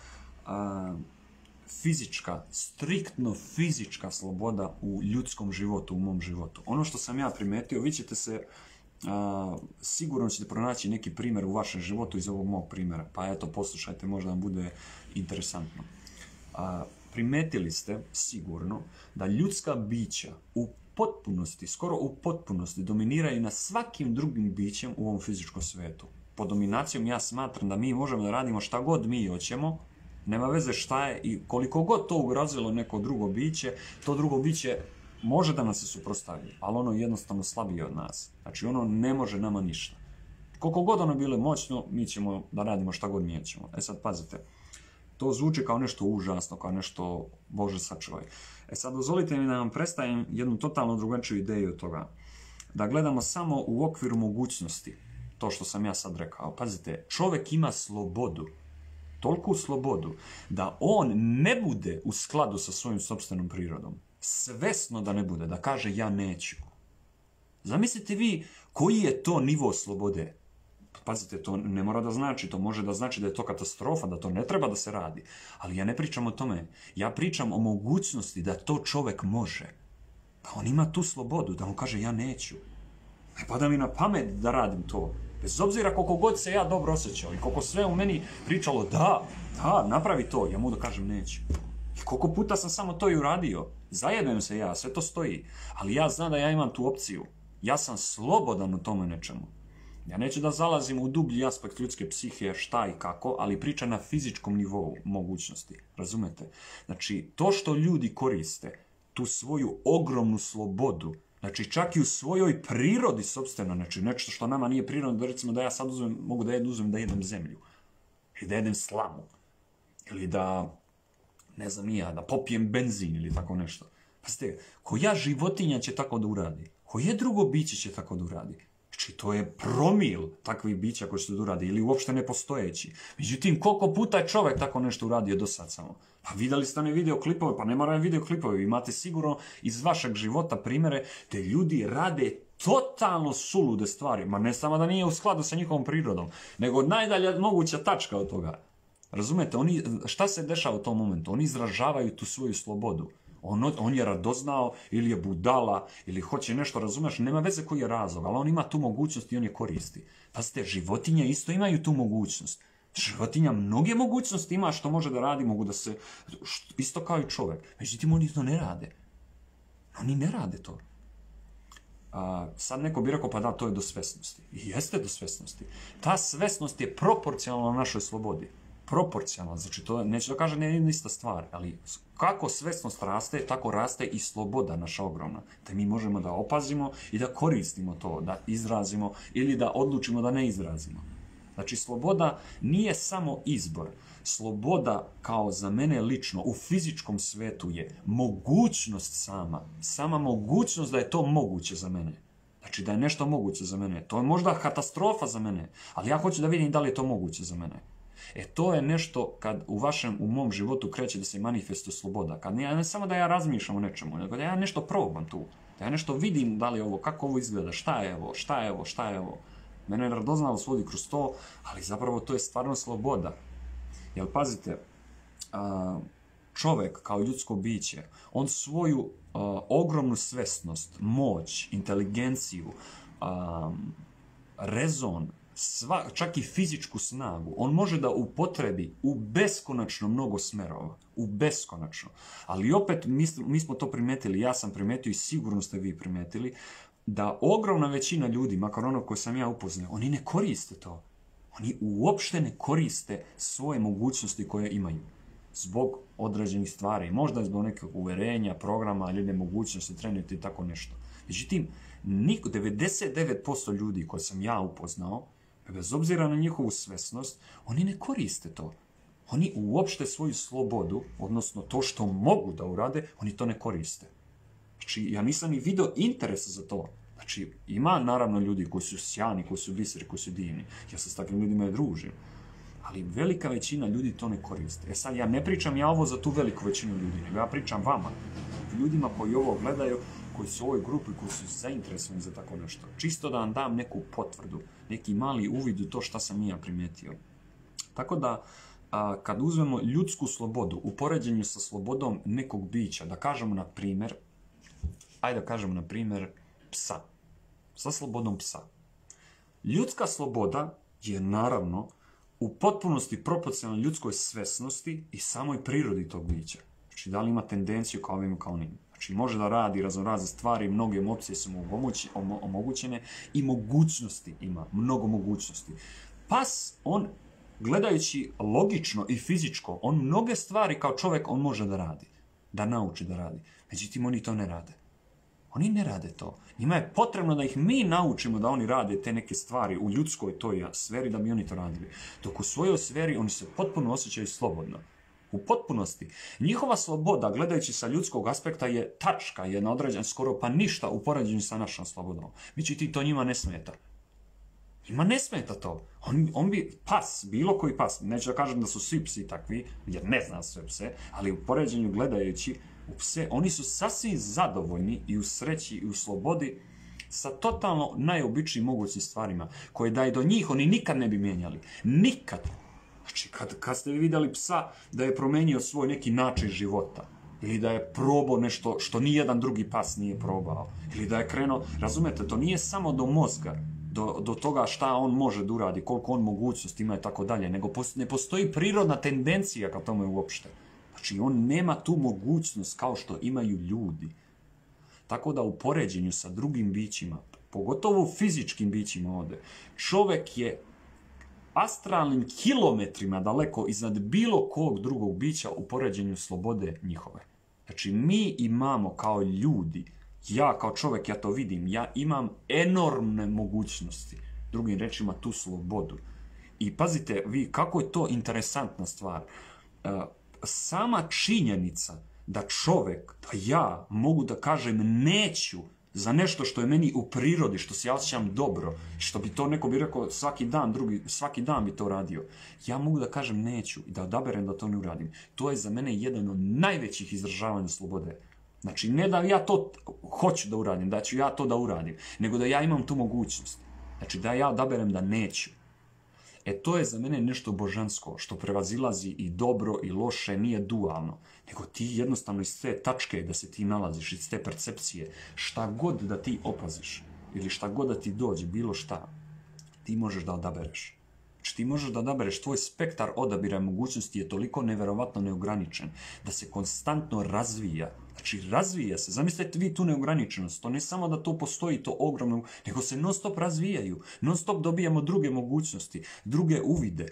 fizička, striktno fizička sloboda u ljudskom životu, u mom životu. Ono što sam ja primetio, vi ćete se, a, sigurno ćete pronaći neki primjer u vašem životu iz ovog mog primjera, pa eto, poslušajte, možda vam bude interesantno. A, primetili ste, sigurno, da ljudska bića u potpunosti, skoro u potpunosti, dominiraju na svakim drugim bićem u ovom fizičkom svetu. Po dominacijom ja smatram da mi možemo da radimo šta god mi hoćemo, nema veze šta je i koliko god to ugrozilo neko drugo biće, to drugo biće može da nas se suprostavi, ali ono je jednostavno slabije od nas. Znači ono ne može nama ništa. Koliko god ono bilo moćno, mi ćemo da radimo šta god mi ćemo. E sad pazite, to zvuči kao nešto užasno, kao nešto Bože sačuvaj. E sad dozvolite mi da vam predstavim jednu totalno drugačiju ideju od toga. Da gledamo samo u okviru mogućnosti, to što sam ja sad rekao. Pazite, čovek ima slobodu, toliku slobodu, da on ne bude u skladu sa svojim sobstvenom prirodom. Svesno da ne bude, da kaže ja neću. Zamislite vi koji je to nivo slobode? Pazite, to ne mora da znači, to može da znači da je to katastrofa, da to ne treba da se radi. Ali ja ne pričam o tome. Ja pričam o mogućnosti da to čovek može. Da on ima tu slobodu, da on kaže ja neću. Ne pada mi na pamet da radim to. Bez obzira koliko god se ja dobro osjećao i koliko sve u meni pričalo da, da, napravi to, ja mu da kažem neću. I koliko puta sam samo to i uradio. Zajedujem se ja, sve to stoji. Ali ja znam da ja imam tu opciju. Ja sam slobodan u tome nečemu. Ja neću da zalazim u dublji aspekt ljudske psihe, šta i kako, ali priča na fizičkom nivou mogućnosti. Razumete? Znači, to što ljudi koriste, tu svoju ogromnu slobodu Znači, čak i u svojoj prirodi, sobstveno, znači, nešto što nama nije prirodno, da recimo da ja sad uzmem, mogu da jedem, uzmem da jedem zemlju. Ili da jedem slamu. Ili da, ne znam nija, da popijem benzin ili tako nešto. Pazite, koja životinja će tako da uradi? Koje drugo biće će tako da uradi? Znači, to je promil takvih bića koji će da uradi, ili uopšte nepostojeći. Međutim, koliko puta je čovjek tako nešto uradio do sad samo? Pa vidjeli ste one video klipove, pa ne moraju video klipove, imate sigurno iz vašeg života primjere gdje ljudi rade totalno sulude stvari, ma ne samo da nije u skladu sa njihovom prirodom, nego najdalja moguća tačka od toga. Razumete, oni, šta se dešava u tom momentu? Oni izražavaju tu svoju slobodu. On, on je radoznao ili je budala ili hoće nešto, razumeš, nema veze koji je razlog, ali on ima tu mogućnost i on je koristi. Pazite, životinje isto imaju tu mogućnost. Životinja mnoge mogućnosti ima što može da radi, mogu da se, isto kao i čovjek. Međutim, oni to ne rade. Oni ne rade to. A, sad neko bi rekao, pa da, to je do svesnosti. I jeste do svesnosti. Ta svesnost je proporcionalna našoj slobodi. Proporcionalna, znači to neću da kažem nije ista stvar, ali kako svesnost raste, tako raste i sloboda naša ogromna. Da mi možemo da opazimo i da koristimo to, da izrazimo ili da odlučimo da ne izrazimo. Znači, sloboda nije samo izbor. Sloboda, kao za mene lično, u fizičkom svetu je mogućnost sama. Sama mogućnost da je to moguće za mene. Znači, da je nešto moguće za mene. To je možda katastrofa za mene, ali ja hoću da vidim da li je to moguće za mene. E to je nešto kad u vašem, u mom životu kreće da se manifestuje sloboda. Kad ne, ne samo da ja razmišljam o nečemu, nego da ja nešto probam tu. Da ja nešto vidim da li je ovo, kako ovo izgleda, šta je ovo, šta je ovo, šta je ovo. Mene je radoznalo svodi kroz to, ali zapravo to je stvarno sloboda. Jer pazite, čovjek kao ljudsko biće, on svoju ogromnu svesnost, moć, inteligenciju, rezon, sva, čak i fizičku snagu, on može da upotrebi u beskonačno mnogo smerova. U beskonačno. Ali opet, mi, mi smo to primetili, ja sam primetio i sigurno ste vi primetili, da ogromna većina ljudi, makar ono koje sam ja upoznao, oni ne koriste to. Oni uopšte ne koriste svoje mogućnosti koje imaju. Zbog određenih stvari. Možda zbog nekog uverenja, programa ili nemogućnosti trenutno i tako nešto. Međutim, 99% ljudi koje sam ja upoznao, bez obzira na njihovu svesnost, oni ne koriste to. Oni uopšte svoju slobodu, odnosno to što mogu da urade, oni to ne koriste. Znači, ja nisam ni video interesa za to. Znači, ima naravno ljudi koji su sjani, koji su biseri, koji su divni. Ja se s takvim ljudima i družim. Ali velika većina ljudi to ne koriste. E sad, ja ne pričam ja ovo za tu veliku većinu ljudi, nego ja pričam vama. Ljudima koji ovo gledaju, koji su u ovoj grupi, koji su zainteresovani za tako nešto. Čisto da vam dam neku potvrdu, neki mali uvid u to šta sam ja primijetio. Tako da, kad uzmemo ljudsku slobodu u poređenju sa slobodom nekog bića, da kažemo na primjer, ajde da kažemo na primjer psa, sa slobodom psa. Ljudska sloboda je naravno u potpunosti proporcionalna ljudskoj svesnosti i samoj prirodi tog bića. Znači, da li ima tendenciju kao ovim kao onim. Znači, može da radi razne stvari, mnoge emocije su mu omogućene i mogućnosti ima, mnogo mogućnosti. Pas, on, gledajući logično i fizičko, on mnoge stvari kao čovjek on može da radi, da nauči da radi. Međutim, oni to ne rade. Oni ne rade to. Njima je potrebno da ih mi naučimo da oni rade te neke stvari u ljudskoj toj sferi da bi oni to radili. Dok u svojoj sferi oni se potpuno osjećaju slobodno. U potpunosti. Njihova sloboda, gledajući sa ljudskog aspekta, je tačka, jedna određena, skoro pa ništa u poređenju sa našom slobodom. Međutim, to njima ne smeta. Njima ne smeta to. On, on bi, pas, bilo koji pas, neću da kažem da su svi psi takvi, jer ne znam sve pse, ali u poređenju gledajući, pse, oni su sasvim zadovoljni i u sreći i u slobodi sa totalno najobičnijim mogućim stvarima, koje da je do njih oni nikad ne bi mijenjali. Nikad. Znači, kad, kad ste vidjeli psa da je promenio svoj neki način života, ili da je probao nešto što ni jedan drugi pas nije probao, ili da je krenuo, razumete, to nije samo do mozga, do, do toga šta on može da uradi, koliko on mogućnosti ima i tako dalje, nego ne postoji prirodna tendencija ka tome uopšte. Znači, on nema tu mogućnost kao što imaju ljudi. Tako da u poređenju sa drugim bićima, pogotovo fizičkim bićima ovdje, čovjek je astralnim kilometrima daleko iznad bilo kog drugog bića u poređenju slobode njihove. Znači, mi imamo kao ljudi Ja kao čovjek, ja to vidim, ja imam enormne mogućnosti. Drugim rečima, tu slobodu. I pazite vi kako je to interesantna stvar. Sama činjenica da čovjek, da ja mogu da kažem neću za nešto što je meni u prirodi, što se ja osjećam dobro, što bi to neko bi rekao svaki dan, drugi, svaki dan bi to radio. Ja mogu da kažem neću i da odaberem da to ne uradim. To je za mene jedan od najvećih izražavanja slobode. Znači, ne da ja to hoću da uradim, da ću ja to da uradim, nego da ja imam tu mogućnost. Znači, da ja odaberem da neću. E to je za mene nešto božansko, što prevazilazi i dobro i loše, nije dualno, nego ti jednostavno iz te tačke da se ti nalaziš, iz te percepcije, šta god da ti opaziš, ili šta god da ti dođe, bilo šta, ti možeš da odabereš. Znači ti možeš da odabereš, tvoj spektar odabira mogućnosti je toliko neverovatno neograničen, da se konstantno razvija. Znači razvija se, zamislite vi tu neograničenost, to ne samo da to postoji, to ogromno, nego se non stop razvijaju, non stop dobijamo druge mogućnosti, druge uvide.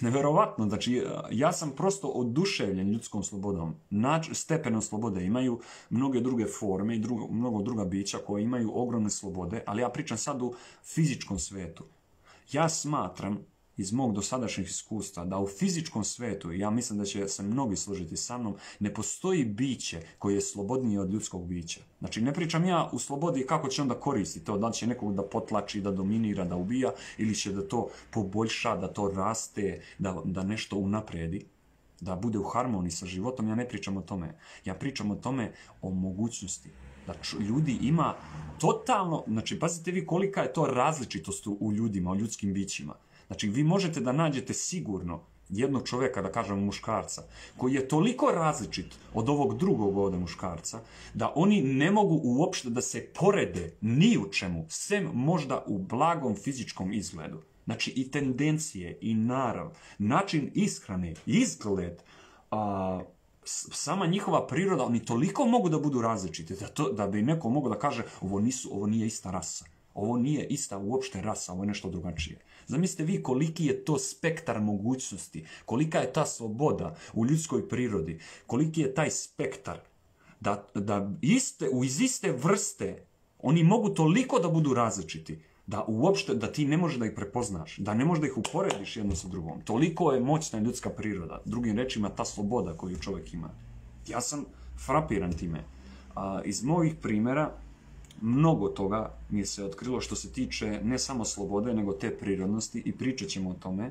Neverovatno, znači ja sam prosto oduševljen ljudskom slobodom, nač, stepenom slobode, imaju mnoge druge forme i mnogo druga bića koje imaju ogromne slobode, ali ja pričam sad u fizičkom svetu. Ja smatram iz mog dosadašnjeg iskustva da u fizičkom svetu, ja mislim da će se mnogi složiti sa mnom, ne postoji biće koje je slobodnije od ljudskog bića. Znači ne pričam ja u slobodi kako će onda koristiti to, da li će nekog da potlači, da dominira, da ubija ili će da to poboljša, da to raste, da, da nešto unapredi da bude u harmoniji sa životom, ja ne pričam o tome. Ja pričam o tome o mogućnosti. Da ljudi ima totalno, znači pazite vi kolika je to različitost u ljudima, u ljudskim bićima. Znači, vi možete da nađete sigurno jednog čovjeka, da kažem muškarca, koji je toliko različit od ovog drugog ovdje muškarca, da oni ne mogu uopšte da se porede ni u čemu, sem možda u blagom fizičkom izgledu. Znači i tendencije, i narav, način ishrane, izgled, a, sama njihova priroda, oni toliko mogu da budu različiti, da, to, da bi neko mogao da kaže ovo, nisu, ovo nije ista rasa. Ovo nije ista uopšte rasa, ovo je nešto drugačije. Zamislite vi koliki je to spektar mogućnosti, kolika je ta sloboda u ljudskoj prirodi, koliki je taj spektar da, da iste, u iz iste vrste oni mogu toliko da budu različiti da uopšte, da ti ne možeš da ih prepoznaš, da ne možeš da ih uporediš jedno sa drugom. Toliko je moćna ljudska priroda, drugim rečima ta sloboda koju čovjek ima. Ja sam frapiran time. A, iz mojih primjera, mnogo toga mi se otkrilo što se tiče ne samo slobode, nego te prirodnosti i pričat ćemo o tome.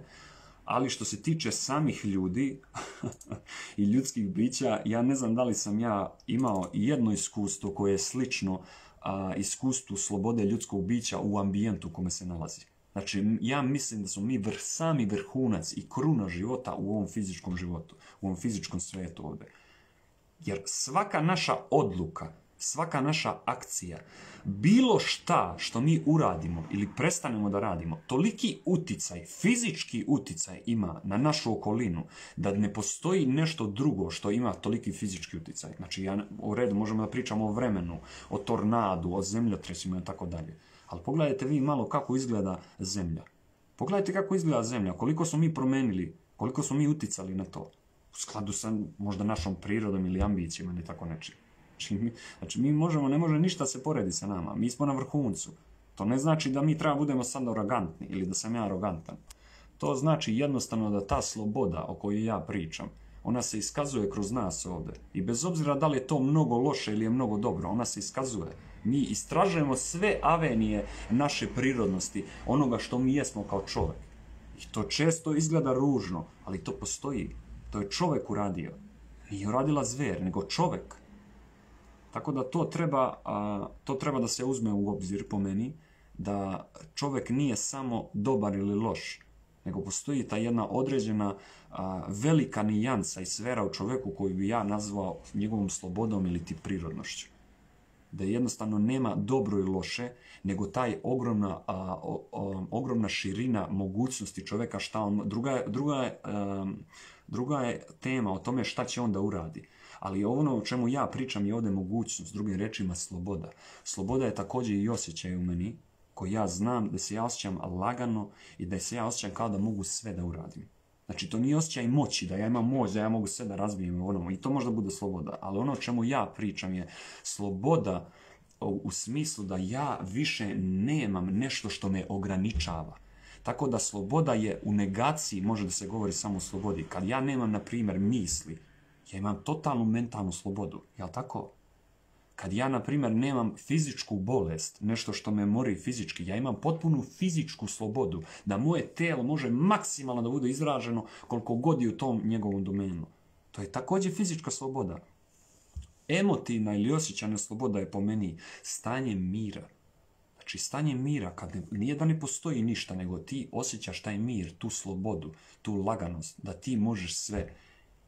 Ali što se tiče samih ljudi [LAUGHS] i ljudskih bića, ja ne znam da li sam ja imao jedno iskustvo koje je slično iskustvu slobode ljudskog bića u ambijentu u kome se nalazi. Znači, ja mislim da smo mi vrh, sami vrhunac i kruna života u ovom fizičkom životu, u ovom fizičkom svetu ovdje. Jer svaka naša odluka, svaka naša akcija, bilo šta što mi uradimo ili prestanemo da radimo, toliki uticaj, fizički uticaj ima na našu okolinu, da ne postoji nešto drugo što ima toliki fizički uticaj. Znači, ja, u redu možemo da pričamo o vremenu, o tornadu, o zemljotresima i tako dalje. Ali pogledajte vi malo kako izgleda zemlja. Pogledajte kako izgleda zemlja, koliko smo mi promenili, koliko smo mi uticali na to. U skladu sa možda našom prirodom ili ambicijama ili tako nečim. Znači mi, znači mi možemo, ne može ništa se poredi sa nama. Mi smo na vrhuncu. To ne znači da mi treba budemo sad arogantni ili da sam ja arogantan. To znači jednostavno da ta sloboda o kojoj ja pričam, ona se iskazuje kroz nas ovdje. I bez obzira da li je to mnogo loše ili je mnogo dobro, ona se iskazuje. Mi istražujemo sve avenije naše prirodnosti, onoga što mi jesmo kao čovjek. I to često izgleda ružno, ali to postoji. To je čovjek uradio. Nije uradila zver, nego čovjek. Tako da to treba, to treba da se uzme u obzir po meni, da čovjek nije samo dobar ili loš, nego postoji ta jedna određena velika nijansa i sfera u čovjeku koju bi ja nazvao njegovom slobodom ili ti prirodnošću. Da jednostavno nema dobro i loše, nego taj ogromna, ogromna širina mogućnosti čovjeka šta on... Druga, druga, druga je tema o tome šta će on da uradi. Ali ono o čemu ja pričam je ovdje mogućnost, drugim rečima sloboda. Sloboda je također i osjećaj u meni, koji ja znam da se ja osjećam lagano i da se ja osjećam kao da mogu sve da uradim. Znači, to nije osjećaj moći, da ja imam moć, da ja mogu sve da razvijem ono, i to možda bude sloboda. Ali ono o čemu ja pričam je sloboda u smislu da ja više nemam nešto što me ograničava. Tako da sloboda je u negaciji, može da se govori samo o slobodi. Kad ja nemam, na primjer, misli, ja imam totalnu mentalnu slobodu, jel tako? Kad ja, na primjer, nemam fizičku bolest, nešto što me mori fizički, ja imam potpunu fizičku slobodu, da moje telo može maksimalno da bude izraženo koliko god je u tom njegovom domenu. To je također fizička sloboda. Emotivna ili osjećana sloboda je po meni stanje mira. Znači, stanje mira, kad nije da ne postoji ništa, nego ti osjećaš taj mir, tu slobodu, tu laganost, da ti možeš sve.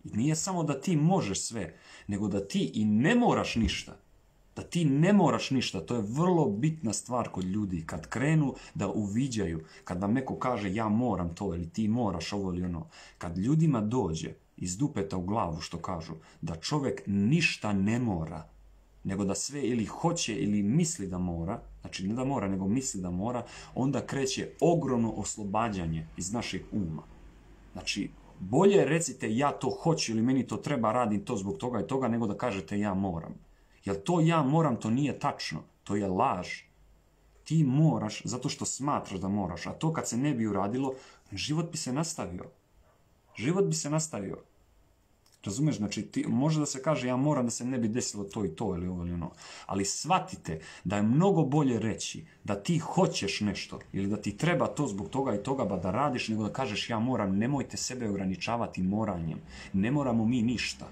Nije samo da ti možeš sve, nego da ti i ne moraš ništa da ti ne moraš ništa, to je vrlo bitna stvar kod ljudi. Kad krenu da uviđaju, kad vam neko kaže ja moram to ili ti moraš ovo ili ono, kad ljudima dođe iz dupeta u glavu što kažu, da čovjek ništa ne mora, nego da sve ili hoće ili misli da mora, znači ne da mora, nego misli da mora, onda kreće ogromno oslobađanje iz našeg uma. Znači, bolje recite ja to hoću ili meni to treba, radim to zbog toga i toga, nego da kažete ja moram. Jer to ja moram, to nije tačno. To je laž. Ti moraš zato što smatraš da moraš. A to kad se ne bi uradilo, život bi se nastavio. Život bi se nastavio. Razumeš, znači ti, može da se kaže ja moram da se ne bi desilo to i to ili ovo ili ono. Ali shvatite da je mnogo bolje reći da ti hoćeš nešto ili da ti treba to zbog toga i toga ba da radiš nego da kažeš ja moram. Nemojte sebe ograničavati moranjem. Ne moramo mi ništa.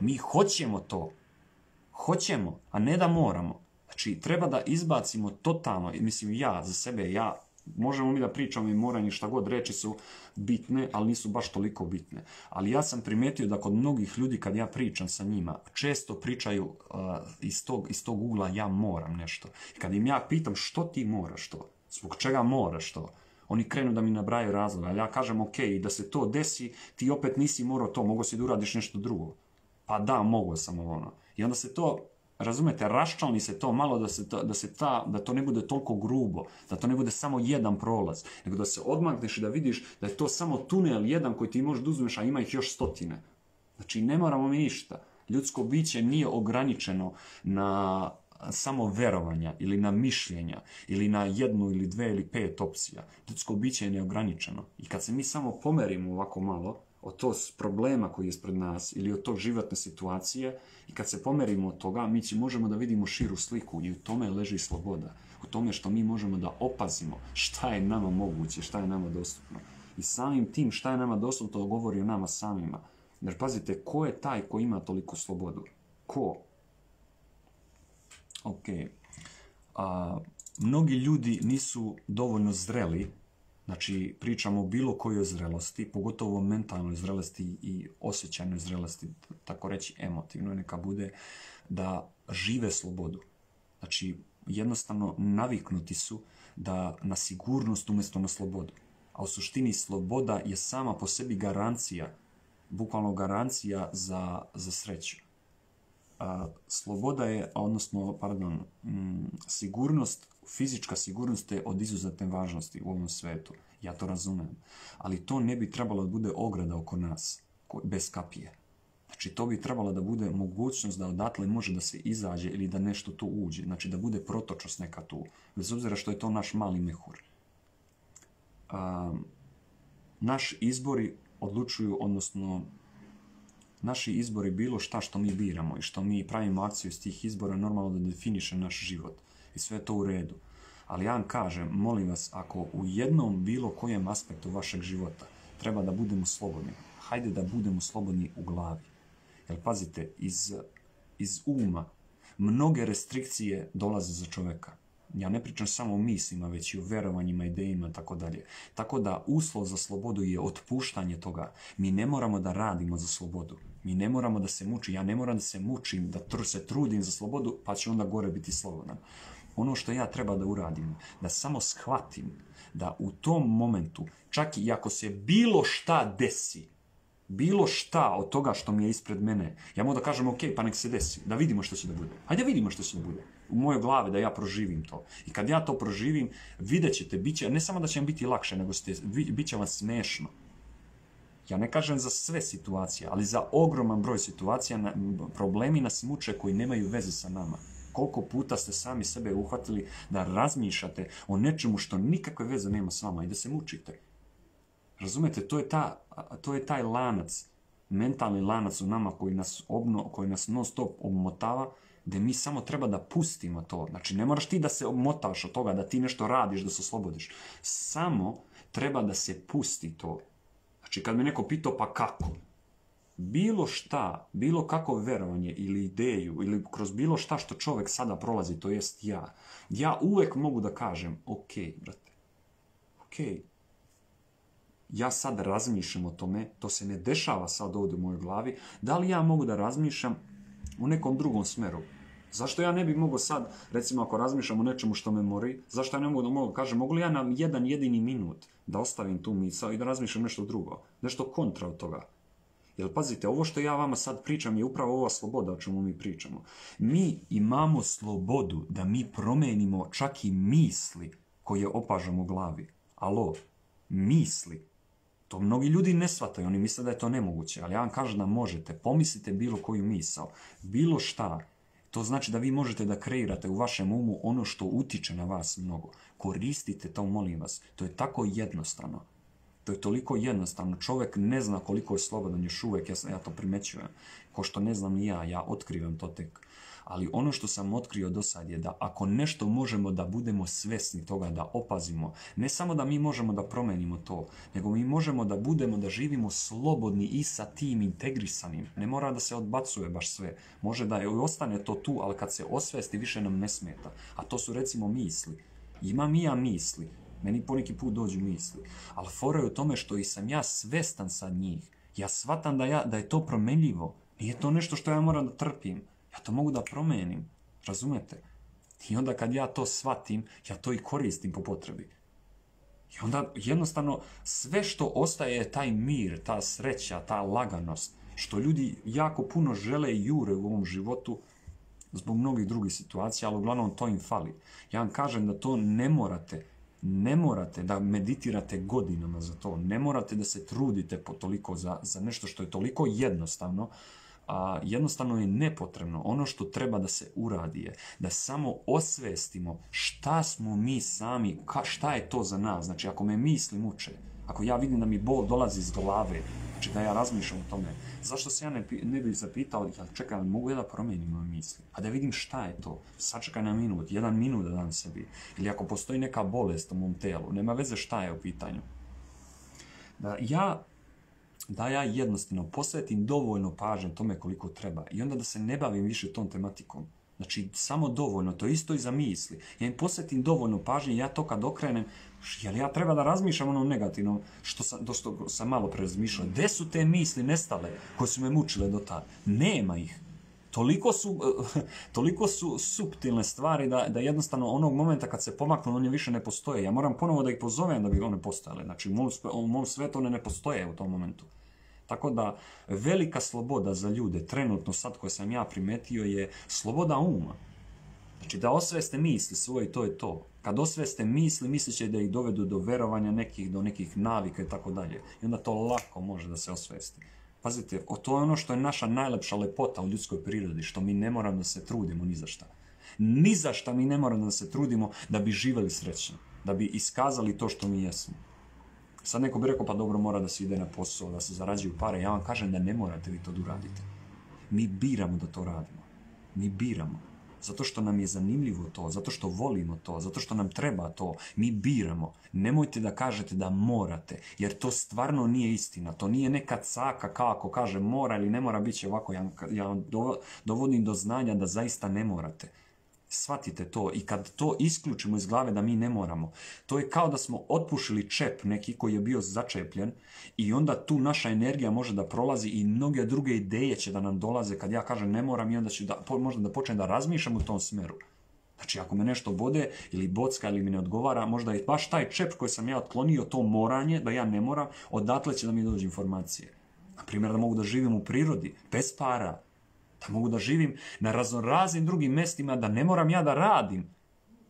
Mi hoćemo to. Hoćemo, a ne da moramo. Znači, treba da izbacimo totalno, mislim ja za sebe, ja, možemo mi da pričamo i moranje šta god reči su bitne, ali nisu baš toliko bitne. Ali ja sam primetio da kod mnogih ljudi kad ja pričam sa njima, često pričaju iz, tog, iz tog ugla ja moram nešto. Kad im ja pitam što ti moraš to, zbog čega moraš to, oni krenu da mi nabraju razloga, ali ja kažem ok, da se to desi, ti opet nisi morao to, mogo si da uradiš nešto drugo. Pa da, mogu sam ono. I onda se to, razumete, raščalni se to malo da, se to, da, se ta, da to ne bude toliko grubo, da to ne bude samo jedan prolaz, nego da se odmakneš i da vidiš da je to samo tunel jedan koji ti možeš da uzmeš, a ima ih još stotine. Znači, ne moramo mi ništa. Ljudsko biće nije ograničeno na samo verovanja ili na mišljenja ili na jednu ili dve ili pet opcija. Ljudsko biće je neograničeno. I kad se mi samo pomerimo ovako malo, od tog problema koji je ispred nas ili od tog životne situacije i kad se pomerimo od toga, mi će možemo da vidimo širu sliku i u tome leži sloboda. U tome što mi možemo da opazimo šta je nama moguće, šta je nama dostupno. I samim tim šta je nama dostupno, to govori o nama samima. Jer pazite, ko je taj ko ima toliko slobodu? Ko? Ok. A, mnogi ljudi nisu dovoljno zreli Znači, pričamo o bilo kojoj zrelosti, pogotovo mentalnoj zrelosti i osjećajnoj zrelosti, tako reći emotivno, neka bude da žive slobodu. Znači, jednostavno naviknuti su da na sigurnost umjesto na slobodu. A u suštini sloboda je sama po sebi garancija, bukvalno garancija za, za sreću. A, sloboda je, odnosno, pardon, m, sigurnost fizička sigurnost je od izuzetne važnosti u ovom svetu. Ja to razumem. Ali to ne bi trebalo da bude ograda oko nas, bez kapije. Znači, to bi trebalo da bude mogućnost da odatle može da se izađe ili da nešto tu uđe. Znači, da bude protočnost neka tu. Bez obzira što je to naš mali mehur. Um, naš izbori odlučuju, odnosno naši izbori bilo šta što mi biramo i što mi pravimo akciju iz tih izbora normalno da definiše naš život i sve to u redu. Ali ja vam kažem, molim vas, ako u jednom bilo kojem aspektu vašeg života treba da budemo slobodni, hajde da budemo slobodni u glavi. Jer pazite, iz, iz uma mnoge restrikcije dolaze za čoveka. Ja ne pričam samo o mislima, već i o verovanjima, idejima tako dalje. Tako da uslov za slobodu je otpuštanje toga. Mi ne moramo da radimo za slobodu. Mi ne moramo da se muči. Ja ne moram da se mučim, da se trudim za slobodu, pa će onda gore biti slobodan ono što ja treba da uradim, da samo shvatim da u tom momentu, čak i ako se bilo šta desi, bilo šta od toga što mi je ispred mene, ja mogu da kažem, ok, pa nek se desi, da vidimo što će da bude. Hajde vidimo što će da bude. U mojoj glavi da ja proživim to. I kad ja to proživim, vidjet ćete, bit će, ne samo da će vam biti lakše, nego ste, bit će vam smešno. Ja ne kažem za sve situacije, ali za ogroman broj situacija problemi nas muče koji nemaju veze sa nama. Koliko puta ste sami sebe uhvatili da razmišljate o nečemu što nikakve veze nema s vama i da se mučite. Razumete, to je, ta, to je taj lanac, mentalni lanac u nama koji nas, obno, koji nas non stop obmotava, gdje mi samo treba da pustimo to. Znači, ne moraš ti da se obmotaš od toga, da ti nešto radiš, da se oslobodiš. Samo treba da se pusti to. Znači, kad me neko pitao, pa kako? Bilo šta, bilo kako verovanje ili ideju, ili kroz bilo šta što čovjek sada prolazi, to jest ja, ja uvek mogu da kažem, ok, brate, ok, ja sad razmišljam o tome, to se ne dešava sad ovdje u mojoj glavi, da li ja mogu da razmišljam u nekom drugom smeru? Zašto ja ne bi mogao sad, recimo ako razmišljam o nečemu što me mori, zašto ja ne mogu da mogu kažem, mogu li ja na jedan jedini minut da ostavim tu misao i da razmišljam nešto drugo, nešto kontra od toga? Jer pazite, ovo što ja vama sad pričam je upravo ova sloboda o čemu mi pričamo. Mi imamo slobodu da mi promenimo čak i misli koje opažamo u glavi. Alo, misli. To mnogi ljudi ne shvataju, oni misle da je to nemoguće, ali ja vam kažem da možete. Pomislite bilo koju misao, bilo šta. To znači da vi možete da kreirate u vašem umu ono što utiče na vas mnogo. Koristite to, molim vas. To je tako jednostavno. To je toliko jednostavno. Čovjek ne zna koliko je slobodan još uvijek, ja, ja to primećujem. Ko što ne znam ni ja, ja otkrivam to tek. Ali ono što sam otkrio do sad je da ako nešto možemo da budemo svesni toga, da opazimo, ne samo da mi možemo da promenimo to, nego mi možemo da budemo, da živimo slobodni i sa tim integrisanim. Ne mora da se odbacuje baš sve. Može da je ostane to tu, ali kad se osvesti više nam ne smeta. A to su recimo misli. Imam i ja misli. Meni poneki put dođu misli. Ali fora je u tome što i sam ja svestan sa njih. Ja shvatam da, ja, da je to promenljivo. Nije to nešto što ja moram da trpim. Ja to mogu da promenim. Razumete? I onda kad ja to shvatim, ja to i koristim po potrebi. I onda jednostavno sve što ostaje je taj mir, ta sreća, ta laganost, što ljudi jako puno žele i jure u ovom životu zbog mnogih drugih situacija, ali uglavnom to im fali. Ja vam kažem da to ne morate, ne morate da meditirate godinama za to, ne morate da se trudite po toliko za, za nešto što je toliko jednostavno, a, jednostavno je nepotrebno. Ono što treba da se uradi je da samo osvestimo šta smo mi sami, ka, šta je to za nas. Znači, ako me misli muče, ako ja vidim da mi bol dolazi iz glave, znači da ja razmišljam o tome, zašto se ja ne, ne bih zapitao, ja čekaj, mogu ja da promijenim misli? A da vidim šta je to. Sačekaj na minut, jedan minut da dam sebi. Ili ako postoji neka bolest u mom telu, nema veze šta je u pitanju. Da ja da ja jednostavno posvetim dovoljno pažnje tome koliko treba i onda da se ne bavim više tom tematikom. Znači, samo dovoljno, to isto i za misli. Ja im posvetim dovoljno pažnje, ja to kad okrenem, jel ja treba da razmišljam ono negativno, što sam, do što sam malo prerazmišljao. Gde su te misli nestale koje su me mučile do tada? Nema ih. Toliko su, [LAUGHS] toliko su subtilne stvari da, da jednostavno onog momenta kad se pomaknu, one više ne postoje. Ja moram ponovo da ih pozovem da bi one postojale. Znači, u mom, u mom svetu one ne postoje u tom momentu. Tako da velika sloboda za ljude trenutno sad koje sam ja primetio je sloboda uma. Znači da osveste misli svoje, to je to. Kad osveste misli, misli će da ih dovedu do verovanja nekih, do nekih navika i tako dalje. I onda to lako može da se osvesti. Pazite, o to je ono što je naša najlepša lepota u ljudskoj prirodi, što mi ne moramo da se trudimo ni za šta. Ni za šta mi ne moramo da se trudimo da bi živeli srećno, da bi iskazali to što mi jesmo. Sad neko bi rekao, pa dobro, mora da se ide na posao, da se zarađuju pare. Ja vam kažem da ne morate vi to da uradite. Mi biramo da to radimo. Mi biramo. Zato što nam je zanimljivo to, zato što volimo to, zato što nam treba to. Mi biramo. Nemojte da kažete da morate, jer to stvarno nije istina. To nije neka caka kao ako kaže mora ili ne mora, bit će ovako. Ja, ja dovodim do znanja da zaista ne morate. Shvatite to i kad to isključimo iz glave da mi ne moramo, to je kao da smo otpušili čep neki koji je bio začepljen i onda tu naša energija može da prolazi i mnoge druge ideje će da nam dolaze kad ja kažem ne moram i onda ću da, možda da počnem da razmišljam u tom smeru. Znači ako me nešto bode ili bocka ili mi ne odgovara, možda je baš taj čep koji sam ja otklonio, to moranje, da ja ne moram, odatle će da mi dođe informacije. Na primjer da mogu da živim u prirodi, bez para, da mogu da živim na raznoraznim drugim mestima, da ne moram ja da radim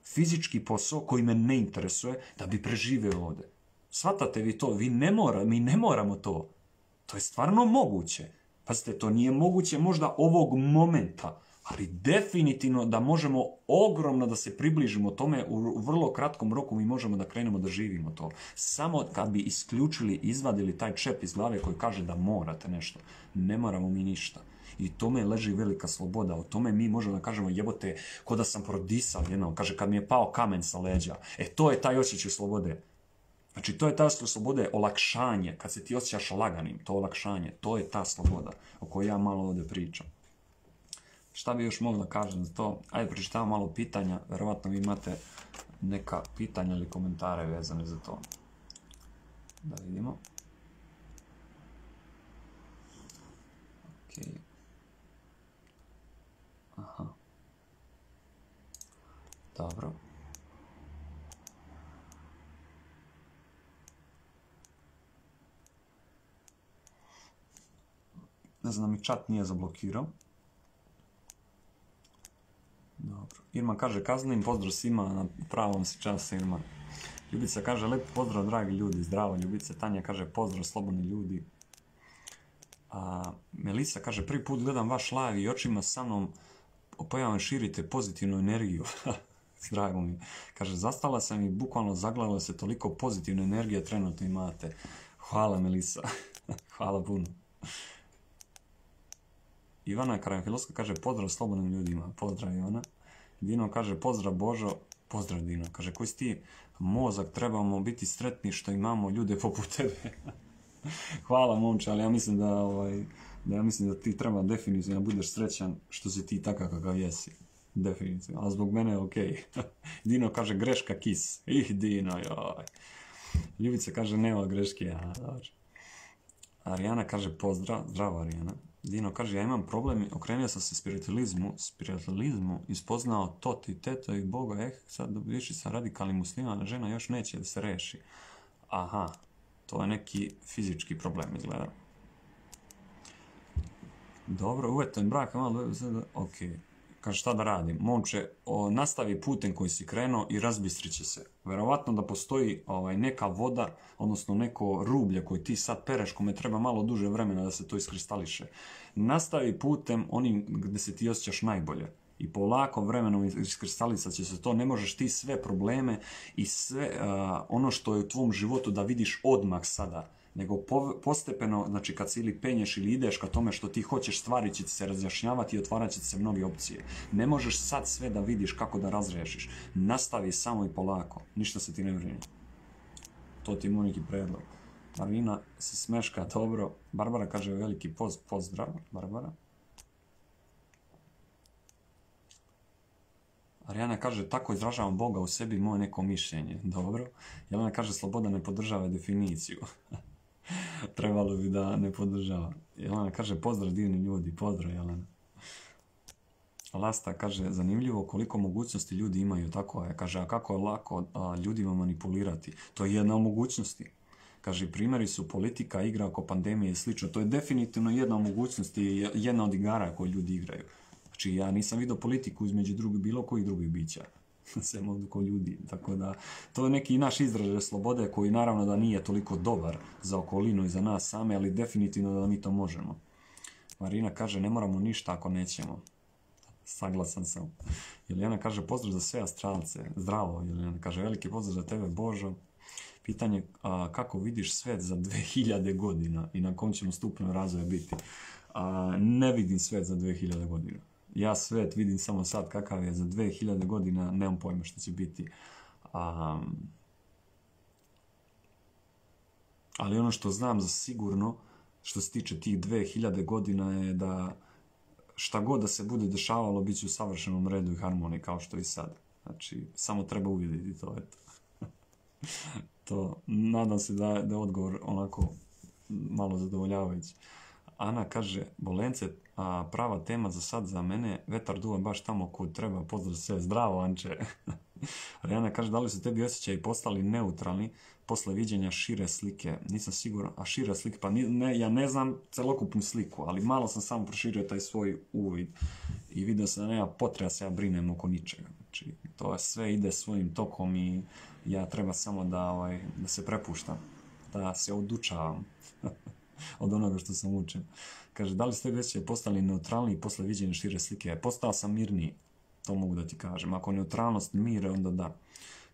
fizički posao koji me ne interesuje da bi preživeo ovde. Svatate vi to? Vi ne mora, mi ne moramo to. To je stvarno moguće. Pazite, to nije moguće možda ovog momenta, ali definitivno da možemo ogromno da se približimo tome u vrlo kratkom roku mi možemo da krenemo da živimo to. Samo kad bi isključili, izvadili taj čep iz glave koji kaže da morate nešto. Ne moramo mi ništa. I tome leži velika sloboda. O tome mi možemo da kažemo jebote, ko da sam prodisao jedno. Kaže kad mi je pao kamen sa leđa. E to je taj osjećaj slobode. Znači, to je ta sloboda, olakšanje, kad se ti osjećaš laganim, to olakšanje, to je ta sloboda o kojoj ja malo ovdje pričam. Šta bi još mogla kažem za to? Ajde, pročitam malo pitanja, verovatno vi imate neka pitanja ili komentare vezane za to. Da vidimo. Ok. Aha. Dobro. Ne znam, mi čat nije zablokirao. Dobro. Irma kaže, kaznim pozdrav svima, na pravom si čas Irma. Ljubica kaže, lep pozdrav dragi ljudi, zdravo Ljubice. Tanja kaže, pozdrav slobodni ljudi. A, Melisa kaže, prvi put gledam vaš live i očima sa mnom pojavom širite pozitivnu energiju. [LAUGHS] Drago mi. Kaže, zastala sam i bukvalno zagledala se toliko pozitivne energije trenutno imate. Hvala Melisa. [LAUGHS] Hvala puno. Ivana Karanfilovska kaže pozdrav slobodnim ljudima. Pozdrav Ivana. Dino kaže pozdrav Božo. Pozdrav Dino. Kaže koji si ti mozak, trebamo biti sretni što imamo ljude poput tebe. [LAUGHS] Hvala momče, ali ja mislim da, ovaj, da ja mislim da ti treba definitivno budeš srećan što si ti takav kakav jesi. Definitivno. A zbog mene je okej. [LAUGHS] Dino kaže greška kis. Ih Dino, joj. Ljubica kaže nema greške. Ja, Arijana kaže pozdrav. Zdravo Arijana. Dino kaže, ja imam problem, okrenio sam se spiritualizmu, spiritualizmu i spoznao to ti teto i Boga, eh, sad više sam radikalni musliman, žena još neće da se reši. Aha, to je neki fizički problem izgleda. Dobro, uvjetan brak, malo, ok. Kaže šta da radim? Momče, nastavi putem koji si krenuo i razbistrit će se. Verovatno da postoji ovaj, neka voda, odnosno neko rublje koji ti sad pereš, kome treba malo duže vremena da se to iskristališe. Nastavi putem onim gdje se ti osjećaš najbolje. I polako vremenom iskristalicat će se to. Ne možeš ti sve probleme i sve ono što je u tvom životu da vidiš odmah sada nego postepeno, znači kad se ili penješ ili ideš ka tome što ti hoćeš, stvari će se razjašnjavati i otvarat će se mnoge opcije. Ne možeš sad sve da vidiš kako da razrešiš. Nastavi samo i polako. Ništa se ti ne vrini. To ti je neki predlog. Marina se smeška dobro. Barbara kaže veliki poz, pozdrav. Barbara. Arijana kaže, tako izražavam Boga u sebi moje neko mišljenje. Dobro. Jelena kaže, sloboda ne podržava definiciju. [LAUGHS] [LAUGHS] Trebalo bi da ne podržava. Jelena kaže, pozdrav divni ljudi, pozdrav Jelena. Lasta kaže, zanimljivo koliko mogućnosti ljudi imaju, tako je. Kaže, a kako je lako ljudima manipulirati? To je jedna od mogućnosti. Kaže, primjeri su politika, igra oko pandemije i slično. To je definitivno jedna od mogućnosti, jedna od igara koje ljudi igraju. Znači, ja nisam vidio politiku između drugih, bilo kojih drugih bića. [LAUGHS] Sem ovdje ko ljudi. Tako da, to je neki naš izražaj slobode koji naravno da nije toliko dobar za okolinu i za nas same, ali definitivno da mi to možemo. Marina kaže, ne moramo ništa ako nećemo. Saglasan sam. Jelijana kaže, pozdrav za sve astralce. Zdravo, Jelijana kaže, veliki pozdrav za tebe, Božo. Pitanje kako vidiš svet za 2000 godina i na kom ćemo stupnju razvoja biti. ne vidim svet za 2000 godina ja svet vidim samo sad kakav je za 2000 godina, nemam pojma što će biti. ali ono što znam za sigurno, što se tiče tih 2000 godina je da šta god da se bude dešavalo, bit će u savršenom redu i harmoniji kao što i sad. Znači, samo treba uvidjeti to, eto. [LAUGHS] to, nadam se da, da je odgovor onako malo zadovoljavajući. Ana kaže, Bolence, a, prava tema za sad za mene, vetar duva baš tamo kod treba, pozdrav sve, zdravo Anče. [LAUGHS] Rijana kaže, da li su tebi osjećaji postali neutralni posle viđenja šire slike? Nisam siguran, a šire slike, pa ne, ja ne znam celokupnu sliku, ali malo sam samo proširio taj svoj uvid i vidio sam da nema potreba se ja brinem oko ničega. Znači, to sve ide svojim tokom i ja treba samo da, ovaj, da se prepuštam, da se odučavam. [LAUGHS] od onoga što sam učio. Kaže, da li ste već postali neutralni posle viđenja šire slike? Postao sam mirniji, to mogu da ti kažem. Ako neutralnost mire, onda da.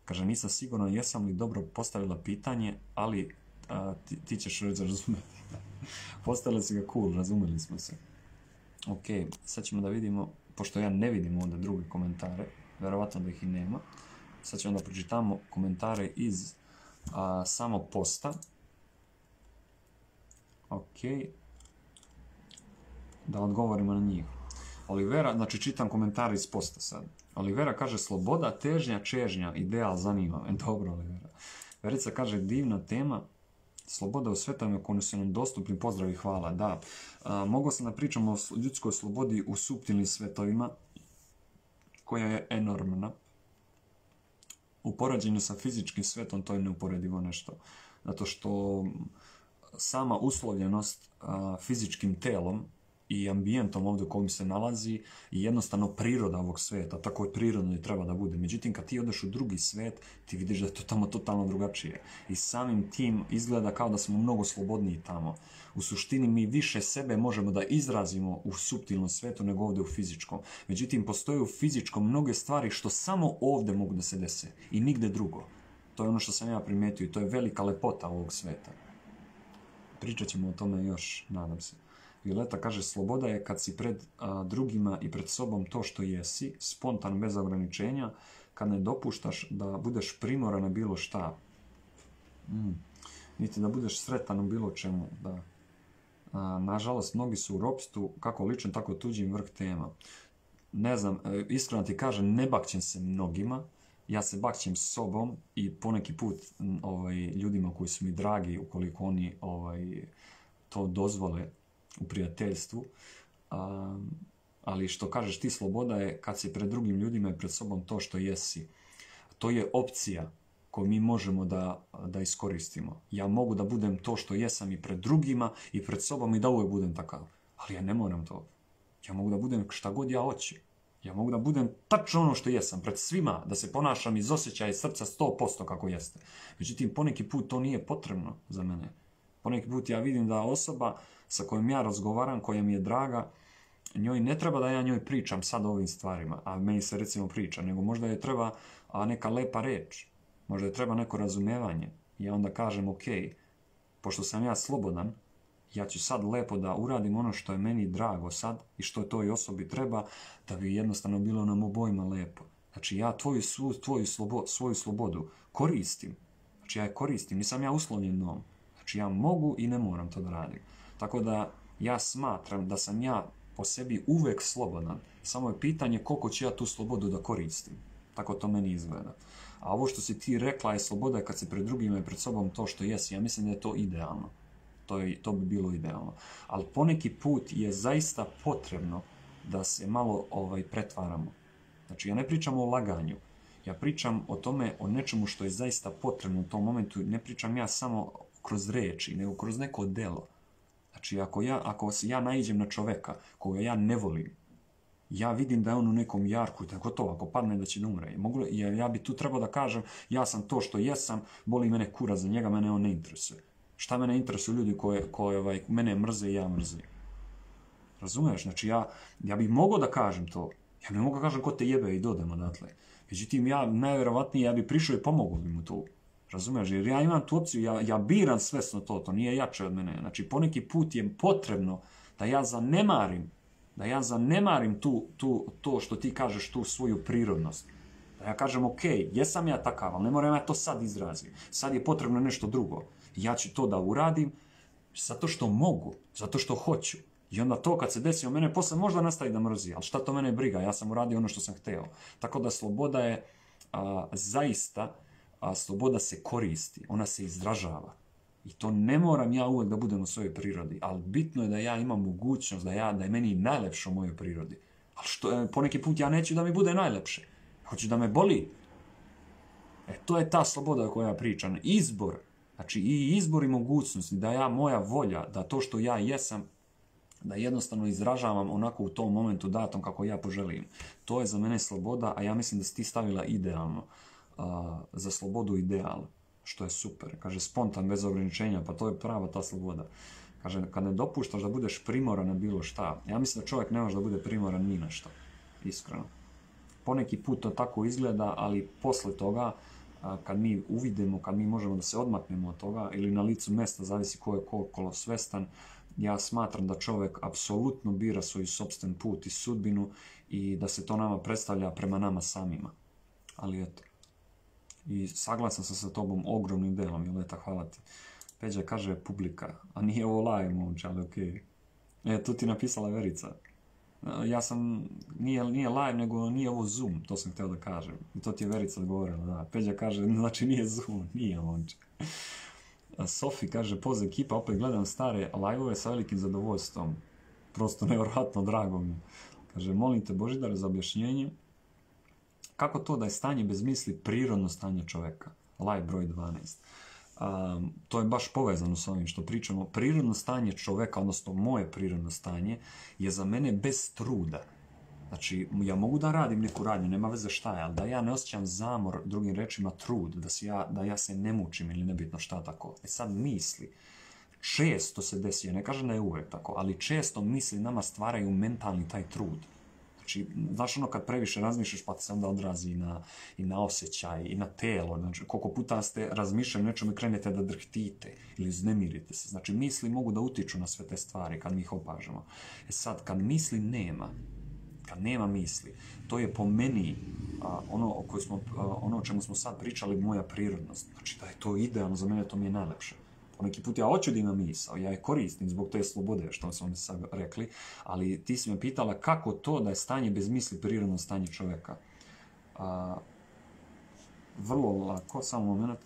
Kaže, nisam sigurno jesam li dobro postavila pitanje, ali ti, ti ćeš reći razumjeti. [LAUGHS] Postavili si ga cool, razumjeli smo se. Ok, sad ćemo da vidimo, pošto ja ne vidim onda druge komentare, verovatno da ih i nema, sad ćemo da pročitamo komentare iz a, samog posta. Ok, da odgovorimo na njih. Olivera, znači čitam komentare iz posta sad. Olivera kaže sloboda, težnja, čežnja, ideal zanima me. [LAUGHS] Dobro, Olivera. Verica kaže divna tema, sloboda u svetovima koji su dostupni, pozdrav i hvala. Da, mogu sam da pričam o ljudskoj slobodi u suptilnim svetovima, koja je enormna. U porađenju sa fizičkim svetom to je neuporedivo nešto. Zato što sama uslovljenost fizičkim telom i ambijentom ovdje u kojem se nalazi i jednostavno priroda ovog sveta, tako je prirodno i treba da bude. Međutim, kad ti odeš u drugi svet, ti vidiš da je to tamo totalno drugačije. I samim tim izgleda kao da smo mnogo slobodniji tamo. U suštini mi više sebe možemo da izrazimo u suptilnom svetu nego ovdje u fizičkom. Međutim, postoje u fizičkom mnoge stvari što samo ovdje mogu da se dese i nigde drugo. To je ono što sam ja primijetio i to je velika lepota ovog sveta. Pričat ćemo o tome još, nadam se. Violeta kaže, sloboda je kad si pred drugima i pred sobom to što jesi, spontan, bez ograničenja, kad ne dopuštaš da budeš primoran na bilo šta. Mm. Niti da budeš sretan u bilo čemu, da. nažalost, mnogi su u ropstvu, kako ličnim, tako tuđim vrh tema. Ne znam, e, iskreno ti kažem, ne bakćem se mnogima, ja se bakćem sobom i poneki put ovaj, ljudima koji su mi dragi, ukoliko oni ovaj, to dozvole, u prijateljstvu, ali što kažeš ti sloboda je kad si pred drugim ljudima i pred sobom to što jesi. To je opcija koju mi možemo da, da iskoristimo. Ja mogu da budem to što jesam i pred drugima i pred sobom i da uvijek budem takav. Ali ja ne moram to. Ja mogu da budem šta god ja hoću. Ja mogu da budem tačno ono što jesam, pred svima, da se ponašam iz osjećaja i srca 100% kako jeste. Međutim, poneki put to nije potrebno za mene. Poneki put ja vidim da osoba sa kojom ja razgovaram, koja mi je draga, njoj ne treba da ja njoj pričam sad o ovim stvarima, a meni se recimo priča, nego možda je treba neka lepa reč, možda je treba neko razumevanje. Ja onda kažem, ok, pošto sam ja slobodan, ja ću sad lepo da uradim ono što je meni drago sad i što toj osobi treba, da bi jednostavno bilo nam obojima lepo. Znači ja tvoju, tvoju svoju slobodu koristim. Znači ja je koristim, nisam ja uslovljen nom. Znači ja mogu i ne moram to da radim. Tako da ja smatram da sam ja po sebi uvek slobodan. Samo je pitanje koliko ću ja tu slobodu da koristim. Tako to meni izgleda. A ovo što si ti rekla je sloboda kad se pred drugima i pred sobom to što jesi. Ja mislim da je to idealno. To, je, to bi bilo idealno. Ali poneki put je zaista potrebno da se malo ovaj pretvaramo. Znači ja ne pričam o laganju. Ja pričam o tome, o nečemu što je zaista potrebno u tom momentu. Ne pričam ja samo kroz reči, nego kroz neko delo. Znači, ako ja, ako ja naiđem na čoveka koga ja ne volim, ja vidim da je on u nekom jarku, da gotovo, ako padne da će da umre. Mogu, ja, ja bi tu trebao da kažem, ja sam to što jesam, boli mene kura za njega, mene on ne interesuje. Šta mene interesuju ljudi koje, koje ovaj, mene mrze i ja mrzim? Razumiješ? Znači, ja, ja bih mogao da kažem to. Ja bih mogao da kažem ko te jebe i dodam odatle. Međutim, ja najvjerovatnije ja bih prišao i pomogao bi mu to. Razumiješ? Jer ja imam tu opciju, ja, ja biram svesno to, to nije jače od mene. Znači, poneki put je potrebno da ja zanemarim, da ja zanemarim tu, tu, to što ti kažeš, tu svoju prirodnost. Da ja kažem, ok, jesam ja takav, ali ne moram ja to sad izraziti. Sad je potrebno nešto drugo. Ja ću to da uradim zato što mogu, zato što hoću. I onda to kad se desi u mene, posle možda nastavi da mrzi, ali šta to mene briga, ja sam uradio ono što sam htio. Tako da sloboda je zaista a sloboda se koristi, ona se izražava. I to ne moram ja uvijek da budem u svojoj prirodi, ali bitno je da ja imam mogućnost, da, ja, da je meni najlepše u mojoj prirodi. Ali što, e, poneki put ja neću da mi bude najlepše. Hoću da me boli. E, to je ta sloboda o kojoj ja pričam. Izbor, znači i izbor i mogućnosti, da ja, moja volja, da to što ja jesam, da jednostavno izražavam onako u tom momentu datom kako ja poželim. To je za mene sloboda, a ja mislim da si ti stavila idealno za slobodu ideal, što je super. Kaže, spontan, bez ograničenja, pa to je prava ta sloboda. Kaže, kad ne dopuštaš da budeš primoran na bilo šta, ja mislim da čovjek ne može da bude primoran ni na što, iskreno. Poneki put to tako izgleda, ali posle toga, kad mi uvidimo, kad mi možemo da se odmaknemo od toga, ili na licu mesta, zavisi ko je koliko svestan, ja smatram da čovjek apsolutno bira svoj sobstven put i sudbinu i da se to nama predstavlja prema nama samima. Ali eto. I saglasan sam sa tobom ogromnim delom, Joleta, hvala ti. Peđa kaže publika, a nije ovo live momče, ali okej. E, tu ti napisala Verica. E, ja sam, nije, nije live, nego nije ovo Zoom, to sam htio da kažem. I to ti je Verica odgovorila, da. Peđa kaže, [LAUGHS] znači nije Zoom, nije momče. Sofi kaže, poz ekipa, opet gledam stare live sa velikim zadovoljstvom. Prosto nevjerojatno drago mi. Kaže, molim te Božidare za objašnjenje. Kako to da je stanje bez misli prirodno stanje čovjeka? Live broj 12 to je baš povezano s ovim što pričamo. Prirodno stanje čoveka, odnosno moje prirodno stanje, je za mene bez truda. Znači, ja mogu da radim neku radnju, nema veze šta je, ali da ja ne osjećam zamor, drugim rečima trud, da, ja, da ja se ne mučim ili nebitno šta tako. E sad misli, često se desi, ja ne kažem da je uvijek tako, ali često misli nama stvaraju mentalni taj trud. Znači, znaš ono kad previše razmišljaš pa se onda odrazi i na, i na osjećaj, i na telo. Znači, koliko puta ste razmišljali nečemu i krenete da drhtite ili uznemirite se. Znači, misli mogu da utiču na sve te stvari kad mi ih opažamo. E sad, kad misli nema, kad nema misli, to je po meni ono, o smo, ono o čemu smo sad pričali, moja prirodnost. Znači, da je to idealno, za mene to mi je najlepše poneki put ja hoću da imam misao, ja je koristim zbog te slobode što smo mi sad rekli, ali ti si me pitala kako to da je stanje bez misli prirodno stanje čovjeka. vrlo lako, samo moment.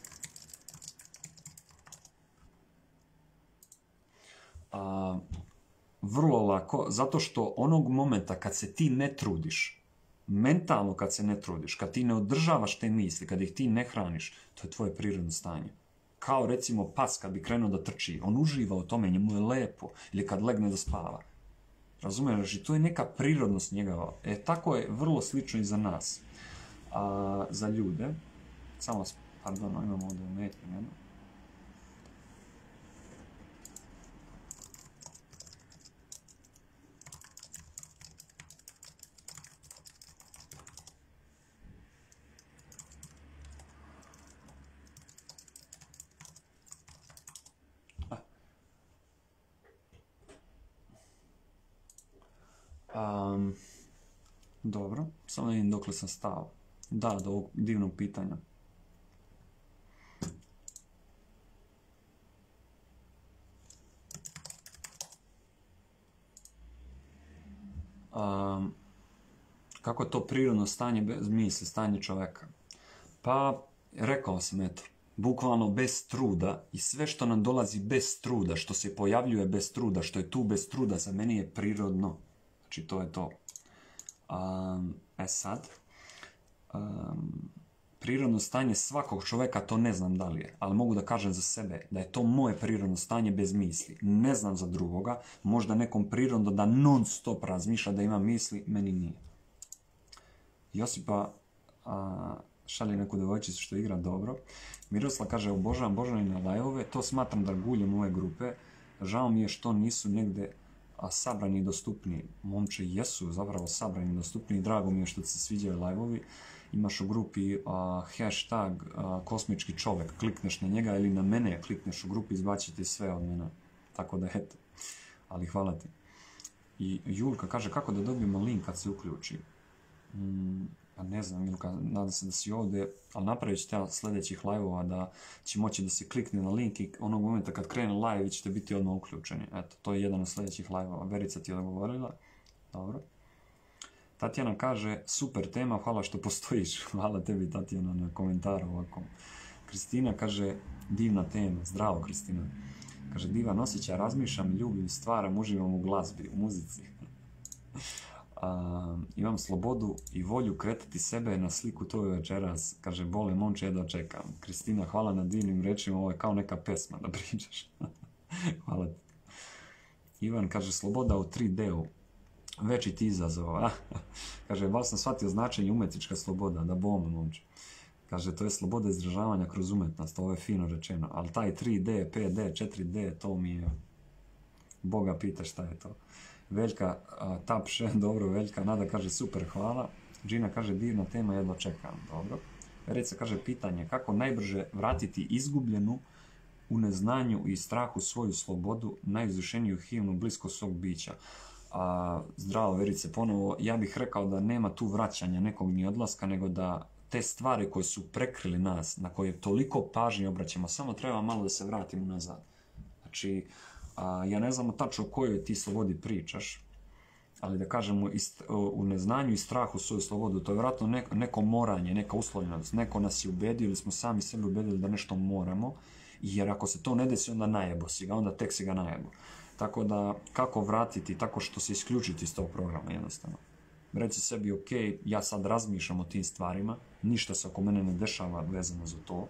vrlo lako, zato što onog momenta kad se ti ne trudiš, mentalno kad se ne trudiš, kad ti ne održavaš te misli, kad ih ti ne hraniš, to je tvoje prirodno stanje kao recimo pas kad bi krenuo da trči, on uživa u tome, njemu je lepo, ili kad legne da spava. Razumiješ, i to je neka prirodnost njegova. E, tako je vrlo slično i za nas. Za ljude, samo, pardon, imamo ovdje umetnje, dobro, samo vidim dokle sam stao. Da, do ovog divnog pitanja. kako je to prirodno stanje bez misli, stanje čoveka? Pa, rekao sam, eto, bukvalno bez truda i sve što nam dolazi bez truda, što se pojavljuje bez truda, što je tu bez truda, za meni je prirodno. Znači, to je to. Um, e sad, prirodno stanje svakog čovjeka, to ne znam da li je, ali mogu da kažem za sebe da je to moje prirodno stanje bez misli. Ne znam za drugoga, možda nekom prirodno da non stop razmišlja da ima misli, meni nije. Josipa a, šalje neku devojčicu što igra dobro. Miroslav kaže, obožavam Božanine lajove, to smatram da guljem ove grupe. Žao mi je što nisu negde a sabrani dostupni. Momče jesu zapravo sabrani dostupni. Drago mi je što ti se sviđaju live-ovi. Imaš u grupi hashtag kosmički čovjek. Klikneš na njega ili na mene klikneš u grupi, izbaciti sve od mene. Tako da eto. Ali hvala ti. I Julka kaže kako da dobijemo link kad se uključi. Mm, pa ne znam, Milka, nadam se da si ovdje, ali napravit ćete sljedećih live-ova da će moći da se klikne na link i onog momenta kad krene live ćete biti odmah uključeni. Eto, to je jedan od sljedećih live-ova. Verica ti je odgovorila. Dobro. Tatjana kaže, super tema, hvala što postojiš. [LAUGHS] Hvala tebi Tatjana na komentaru ovako. Kristina kaže, divna tema, zdravo Kristina. Kaže, divan osjećaj, razmišljam, ljubim, stvaram, uživam u glazbi, u muzici [LAUGHS] imam slobodu i volju kretati sebe na sliku to večeras. Kaže, bole momče, jedva čekam. Kristina, hvala na divnim rečima, ovo je kao neka pesma da pričaš. [LAUGHS] hvala ti. Ivan kaže, sloboda u 3D-u. Veći ti izazov. [LAUGHS] kaže, baš sam shvatio značenje umetička sloboda, da bom, momče. Kaže, to je sloboda izražavanja kroz umetnost, ovo je fino rečeno. Ali taj 3D, 5D, 4D, to mi je Boga pita šta je to. Veljka tapše, [LAUGHS] dobro, Veljka, Nada kaže super, hvala. Gina kaže divna tema, jedva čekam, dobro. Verica kaže pitanje, kako najbrže vratiti izgubljenu u neznanju i strahu svoju slobodu, najizvršeniju himnu blisko svog bića. A, zdravo, Verice, ponovo, ja bih rekao da nema tu vraćanja nekog ni odlaska, nego da te stvari koje su prekrili nas, na koje toliko pažnje obraćamo, samo treba malo da se vratimo nazad. Znači, a, ja ne znam tačno o kojoj ti slobodi pričaš, ali da kažemo u neznanju i strahu svoju slobodu, to je vjerojatno neko, moranje, neka uslovljenost, neko nas je ubedio ili smo sami sebi ubedili da nešto moramo, jer ako se to ne desi, onda najebo si ga, onda tek si ga najebo. Tako da, kako vratiti, tako što se isključiti iz tog programa jednostavno. Reci sebi, ok, ja sad razmišljam o tim stvarima, ništa se oko mene ne dešava vezano za to,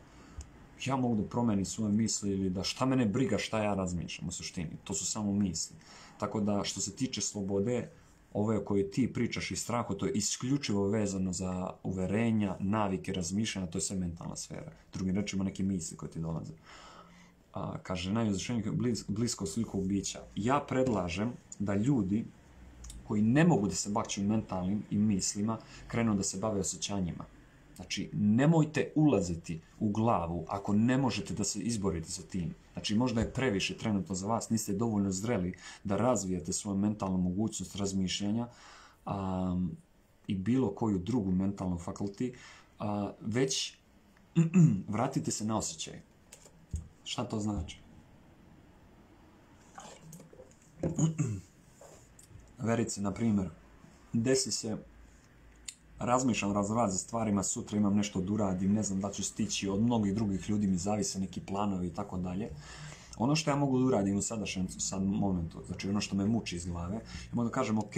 ja mogu da promenim svoje misli ili da šta mene briga šta ja razmišljam u suštini. To su samo misli. Tako da što se tiče slobode, ove o kojoj ti pričaš i strahu, to je isključivo vezano za uverenja, navike, razmišljanja, to je sve mentalna sfera. Drugim rečima neke misli koje ti dolaze. A, kaže, najuzvišenije bliz, blisko sliku bića. Ja predlažem da ljudi koji ne mogu da se bakću mentalnim i mislima, krenu da se bave osjećanjima. Znači, nemojte ulaziti u glavu ako ne možete da se izborite sa tim. Znači, možda je previše trenutno za vas, niste dovoljno zreli da razvijete svoju mentalnu mogućnost razmišljanja um, i bilo koju drugu mentalnu fakulti, uh, već [CLEARS THROAT] vratite se na osjećaj. Šta to znači? [CLEARS THROAT] Verice, na primjer, desi se razmišljam razrazi stvarima, sutra imam nešto da uradim, ne znam da ću stići, od mnogih drugih ljudi mi zavise neki planovi i tako dalje. Ono što ja mogu da uradim u sadašnjem sad momentu, znači ono što me muči iz glave, ja mogu da kažem, ok,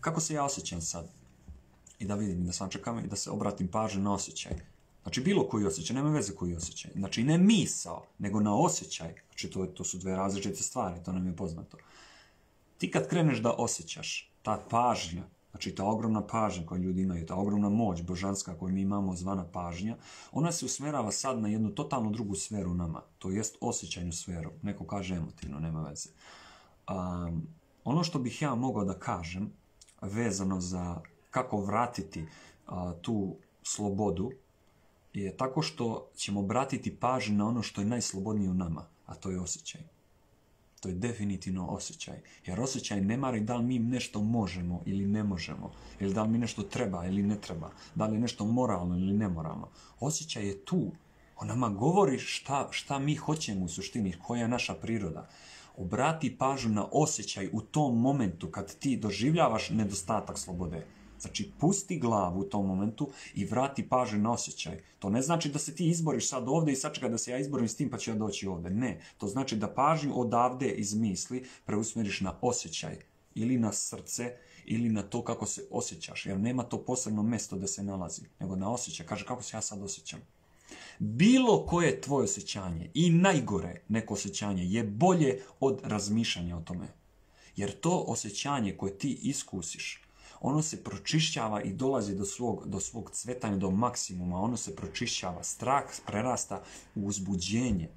kako se ja osjećam sad? I da vidim, da sam čekam i da se obratim pažnju na osjećaj. Znači bilo koji osjećaj, nema veze koji osjećaj. Znači ne misao, nego na osjećaj. Znači to, to su dve različite stvari, to nam je poznato. Ti kad kreneš da osjećaš, ta pažnja, Znači, ta ogromna pažnja koju ljudi imaju, ta ogromna moć božanska koju mi imamo zvana pažnja, ona se usmerava sad na jednu totalno drugu sferu nama, to jest osjećajnu sferu. Neko kaže emotivno, nema veze. Um, ono što bih ja mogao da kažem, vezano za kako vratiti tu slobodu, je tako što ćemo obratiti pažnju na ono što je najslobodnije u nama, a to je osjećaj. To je definitivno osjećaj. Jer osjećaj ne mari da li mi nešto možemo ili ne možemo. Ili da li mi nešto treba ili ne treba. Da li je nešto moralno ili nemoralno. Osjećaj je tu. On nama govori šta, šta mi hoćemo u suštini, koja je naša priroda. Obrati pažnju na osjećaj u tom momentu kad ti doživljavaš nedostatak slobode. Znači, pusti glavu u tom momentu i vrati pažnju na osjećaj. To ne znači da se ti izboriš sad ovde i sačeka da se ja izborim s tim pa ću ja doći ovde. Ne, to znači da pažnju odavde iz misli preusmeriš na osjećaj ili na srce ili na to kako se osjećaš. Jer nema to posebno mesto da se nalazi, nego na osjećaj. Kaže, kako se ja sad osjećam? Bilo koje tvoje osjećanje i najgore neko osjećanje je bolje od razmišljanja o tome. Jer to osjećanje koje ti iskusiš, ono se pročišćava i dolazi do svog, do svog cvetanja, do maksimuma, ono se pročišćava. Strah prerasta u uzbuđenje.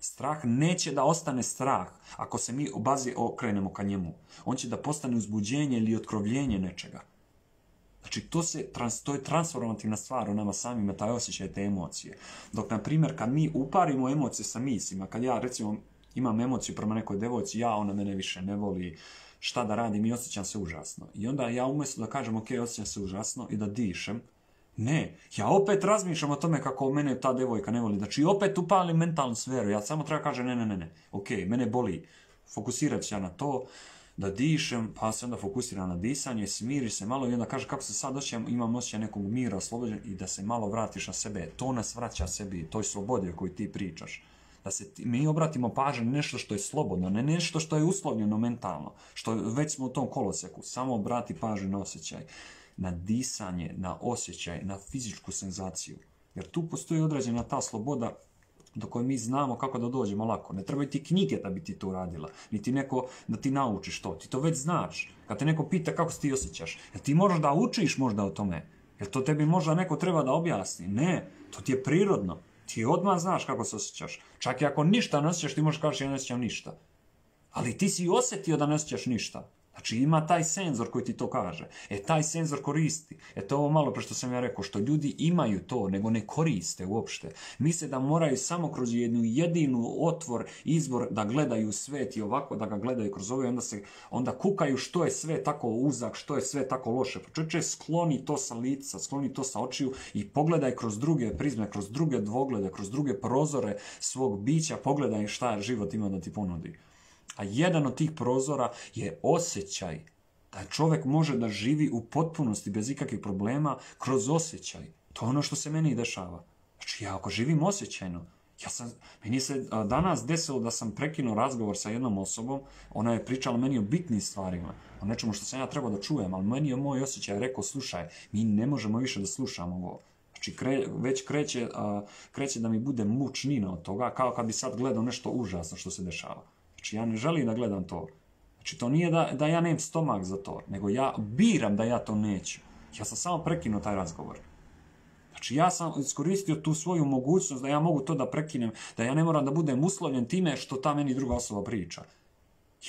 Strah neće da ostane strah ako se mi bazi okrenemo ka njemu. On će da postane uzbuđenje ili otkrovljenje nečega. Znači, to, se, to je transformativna stvar u nama samima, taj osjećaj te emocije. Dok, na primjer, kad mi uparimo emocije sa mislima, kad ja, recimo, imam emociju prema nekoj devojci, ja, ona mene više ne voli, šta da radim i osjećam se užasno. I onda ja umjesto da kažem ok, osjećam se užasno i da dišem, ne, ja opet razmišljam o tome kako mene ta devojka ne voli. Znači opet upalim mentalnu sferu, ja samo treba kažem ne, ne, ne, ne, ok, mene boli, fokusirat ću ja na to, da dišem, pa se onda fokusira na disanje, smiri se malo i onda kaže kako se sad osjećam, imam osjećaj nekog mira, oslobođen i da se malo vratiš na sebe. To nas vraća sebi, toj slobodi o kojoj ti pričaš da se mi obratimo pažnju nešto što je slobodno, ne nešto što je uslovljeno mentalno, što već smo u tom koloseku, samo obrati pažnju na osjećaj, na disanje, na osjećaj, na fizičku senzaciju. Jer tu postoji određena ta sloboda do koje mi znamo kako da dođemo lako. Ne trebaju ti knjige da bi ti to radila, niti neko da ti naučiš to. Ti to već znaš. Kad te neko pita kako se ti osjećaš, jel ti možeš da učiš možda o tome? Jel to tebi možda neko treba da objasni? Ne, to ti je prirodno. Ti odmah znaš kako se osjećaš. Čak i ako ništa ne osjećaš, ti možeš kaži ja ne osjećam ništa. Ali ti si osjetio da ne osjećaš ništa. Znači ima taj senzor koji ti to kaže. E taj senzor koristi. E to ovo malo pre što sam ja rekao, što ljudi imaju to, nego ne koriste uopšte. Misle da moraju samo kroz jednu jedinu otvor, izbor da gledaju svet i ovako da ga gledaju kroz ove, onda se onda kukaju što je sve tako uzak, što je sve tako loše. Počeče skloni to sa lica, skloni to sa očiju i pogledaj kroz druge prizme, kroz druge dvoglede, kroz druge prozore svog bića, pogledaj šta život ima da ti ponudi. A jedan od tih prozora je osjećaj. Da čovjek može da živi u potpunosti, bez ikakvih problema, kroz osjećaj. To je ono što se meni dešava. Znači, ja ako živim osjećajno, ja sam, meni se danas desilo da sam prekinuo razgovor sa jednom osobom, ona je pričala meni o bitnim stvarima, o nečemu što sam ja trebao da čujem, ali meni je moj osjećaj rekao, slušaj, mi ne možemo više da slušamo ovo. Znači, već kreće, kreće da mi bude mučnina od toga, kao kad bi sad gledao nešto užasno što se dešava. Znači ja ne želim da gledam to. Znači to nije da, da ja nemam stomak za to, nego ja biram da ja to neću. Ja sam samo prekinuo taj razgovor. Znači ja sam iskoristio tu svoju mogućnost da ja mogu to da prekinem, da ja ne moram da budem uslovljen time što ta meni druga osoba priča.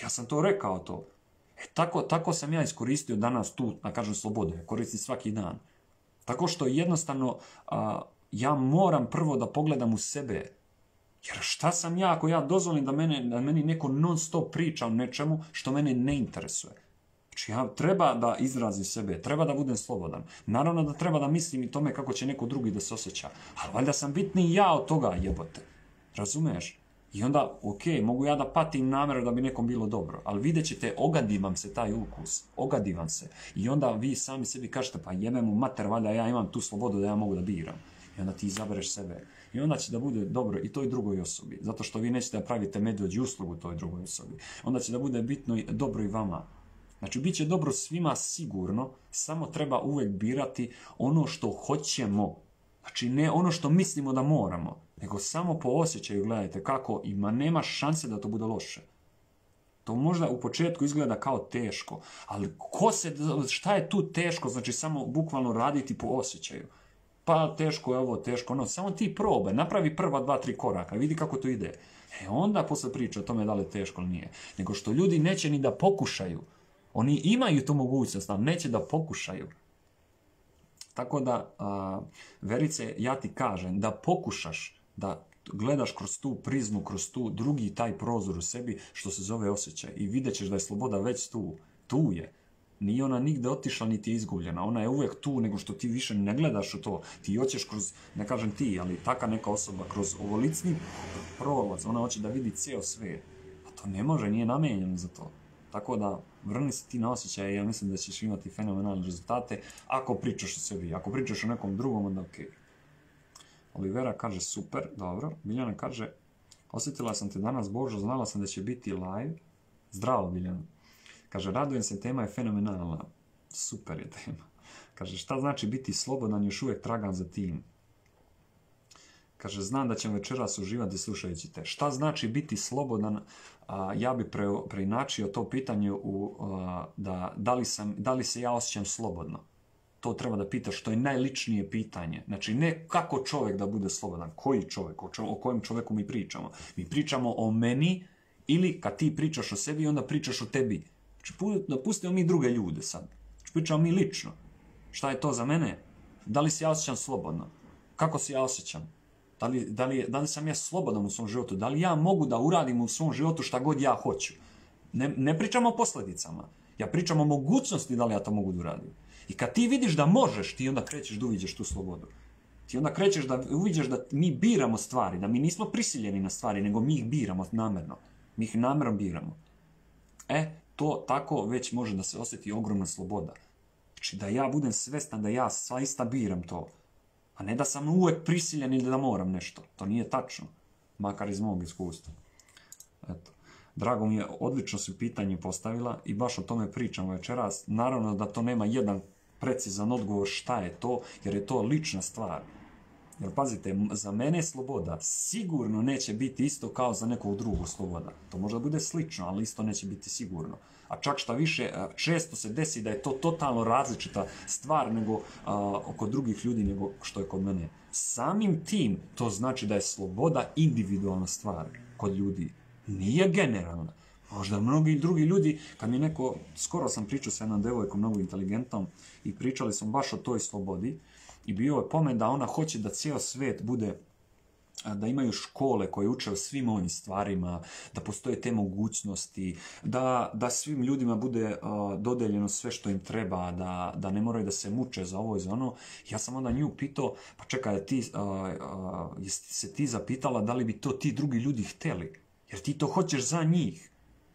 Ja sam to rekao to. E, tako, tako sam ja iskoristio danas tu, da kažem slobode, koristim svaki dan. Tako što jednostavno ja moram prvo da pogledam u sebe, jer šta sam ja ako ja dozvolim da, mene, da meni neko non stop priča o nečemu što mene ne interesuje? Znači ja treba da izrazim sebe, treba da budem slobodan. Naravno da treba da mislim i tome kako će neko drugi da se osjeća. Ali valjda sam bitni ja od toga jebote. Razumiješ? I onda, ok, mogu ja da patim namjeru da bi nekom bilo dobro, ali vidjet ćete, ogadi vam se taj ukus, ogadi vam se. I onda vi sami sebi kažete, pa jebem mu mater, valjda ja imam tu slobodu da ja mogu da biram. I onda ti izabereš sebe. I onda će da bude dobro i toj drugoj osobi. Zato što vi nećete da pravite medveđu uslugu toj drugoj osobi. Onda će da bude bitno i dobro i vama. Znači, bit će dobro svima sigurno, samo treba uvijek birati ono što hoćemo. Znači, ne ono što mislimo da moramo, nego samo po osjećaju gledajte kako ima, nema šanse da to bude loše. To možda u početku izgleda kao teško, ali ko se, šta je tu teško, znači samo bukvalno raditi po osjećaju pa teško je ovo, teško ono, samo ti probaj, napravi prva dva, tri koraka, vidi kako to ide. E onda posle priča o tome da li je teško ili nije. Nego što ljudi neće ni da pokušaju. Oni imaju tu mogućnost, ali neće da pokušaju. Tako da, Verice, ja ti kažem da pokušaš da gledaš kroz tu prizmu, kroz tu drugi taj prozor u sebi što se zove osjećaj i vidjet ćeš da je sloboda već tu. Tu je. Nije ona nigde otišla niti je izgubljena. Ona je uvijek tu, nego što ti više ne gledaš u to. Ti hoćeš kroz, ne kažem ti, ali taka neka osoba, kroz ovolicni prolaz, ona hoće da vidi cijel svijet. A to ne može, nije namijenjeno za to. Tako da, vrni se ti na osjećaje i ja mislim da ćeš imati fenomenalne rezultate ako pričaš o sebi. Ako pričaš o nekom drugom, onda ok. Olivera kaže super, dobro. Biljana kaže, osjetila sam te danas, Božo, znala sam da će biti live. Zdravo, Biljana. Kaže, radujem se, tema je fenomenalna. Super je tema. Kaže, šta znači biti slobodan, još uvijek tragam za tim. Kaže, znam da ćemo večeras uživati slušajući te. Šta znači biti slobodan? ja bi preinačio to pitanje u da, da, li sam, da li se ja osjećam slobodno. To treba da pitaš, što je najličnije pitanje. Znači, ne kako čovjek da bude slobodan, koji čovjek, o, o kojem čovjeku mi pričamo. Mi pričamo o meni ili kad ti pričaš o sebi, onda pričaš o tebi. Znači, pustimo mi druge ljude sad. Znači, pričamo mi lično. Šta je to za mene? Da li se ja osjećam slobodno? Kako se ja osjećam? Da li, da, li, da li sam ja slobodan u svom životu? Da li ja mogu da uradim u svom životu šta god ja hoću? Ne, ne pričamo o posljedicama. Ja pričam o mogućnosti da li ja to mogu da uradim. I kad ti vidiš da možeš, ti onda krećeš da uviđeš tu slobodu. Ti onda krećeš da uviđeš da mi biramo stvari, da mi nismo prisiljeni na stvari, nego mi ih biramo namjerno. Mi ih namjerno biramo. E, to tako već može da se osjeti ogromna sloboda. Znači da ja budem svestan da ja zaista biram to. A ne da sam uvijek prisiljen ili da moram nešto. To nije tačno. Makar iz mog iskustva. Eto. Drago mi je, odlično si pitanje postavila i baš o tome pričam večeras. Naravno da to nema jedan precizan odgovor šta je to, jer je to lična stvar. Jer pazite, za mene sloboda sigurno neće biti isto kao za nekog drugog sloboda. To možda bude slično, ali isto neće biti sigurno. A čak šta više, često se desi da je to totalno različita stvar nego oko drugih ljudi nego što je kod mene. Samim tim to znači da je sloboda individualna stvar kod ljudi. Nije generalna. Možda mnogi drugi ljudi, kad mi neko, skoro sam pričao sa jednom devojkom mnogo inteligentnom i pričali smo baš o toj slobodi i bio je pomen da ona hoće da cijel svijet bude da imaju škole koje uče o svim ovim stvarima, da postoje te mogućnosti, da, da svim ljudima bude uh, dodeljeno sve što im treba, da, da ne moraju da se muče za ovo i za ono. Ja sam onda nju pitao, pa čekaj, ti, uh, uh, jesi se ti zapitala da li bi to ti drugi ljudi hteli? Jer ti to hoćeš za njih.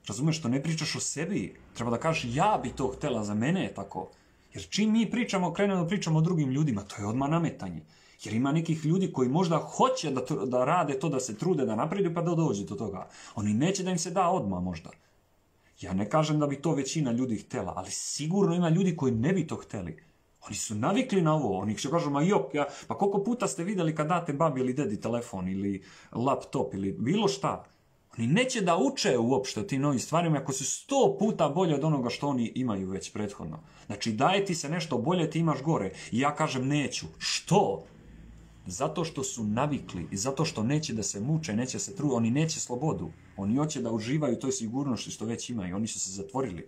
Razumeš što ne pričaš o sebi? Treba da kažeš ja bi to htela, za mene tako. Jer čim mi pričamo, krenemo pričamo o drugim ljudima, to je odmah nametanje. Jer ima nekih ljudi koji možda hoće da, da rade to, da se trude, da napreduju, pa da dođe do toga. Oni neće da im se da odmah možda. Ja ne kažem da bi to većina ljudi htela, ali sigurno ima ljudi koji ne bi to hteli. Oni su navikli na ovo, oni će kažu, ma jok, ja, pa koliko puta ste vidjeli kad date babi ili dedi telefon ili laptop ili bilo šta. Oni neće da uče uopšte o tim novim stvarima ako su sto puta bolje od onoga što oni imaju već prethodno. Znači, daje ti se nešto bolje, ti imaš gore. I ja kažem, neću. Što? Zato što su navikli i zato što neće da se muče, neće se tru, oni neće slobodu. Oni hoće da uživaju toj sigurnosti što već imaju. Oni su se zatvorili.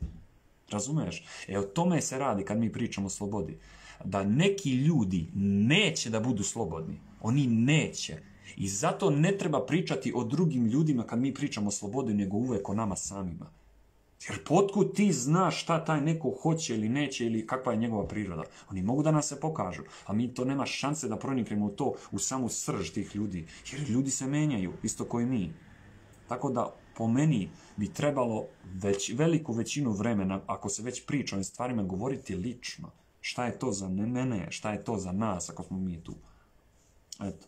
Razumeš? E o tome se radi kad mi pričamo o slobodi. Da neki ljudi neće da budu slobodni. Oni neće. I zato ne treba pričati o drugim ljudima kad mi pričamo o slobodi, nego uvek o nama samima. Jer potkud ti znaš šta taj neko hoće ili neće ili kakva je njegova priroda. Oni mogu da nas se pokažu, a mi to nema šanse da proniknemo u to, u samu srž tih ljudi. Jer ljudi se menjaju, isto koji mi. Tako da, po meni bi trebalo već, veliku većinu vremena, ako se već priča o stvarima, govoriti lično. Šta je to za mene, šta je to za nas, ako smo mi tu. Eto.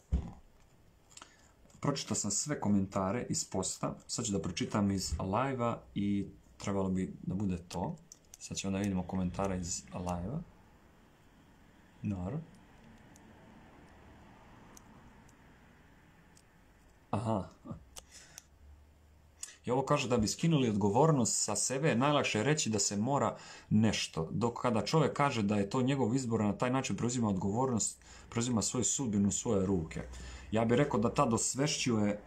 Pročitao sam sve komentare iz posta, sad ću da pročitam iz live-a i trebalo bi da bude to. Sad ćemo da vidimo komentare iz live-a. Naravno. Aha. I ovo kaže da bi skinuli odgovornost sa sebe, najlakše je reći da se mora nešto. Dok kada čovjek kaže da je to njegov izbor, na taj način preuzima odgovornost, preuzima svoju sudbinu u svoje ruke. Ja bih rekao da tad osvešćuje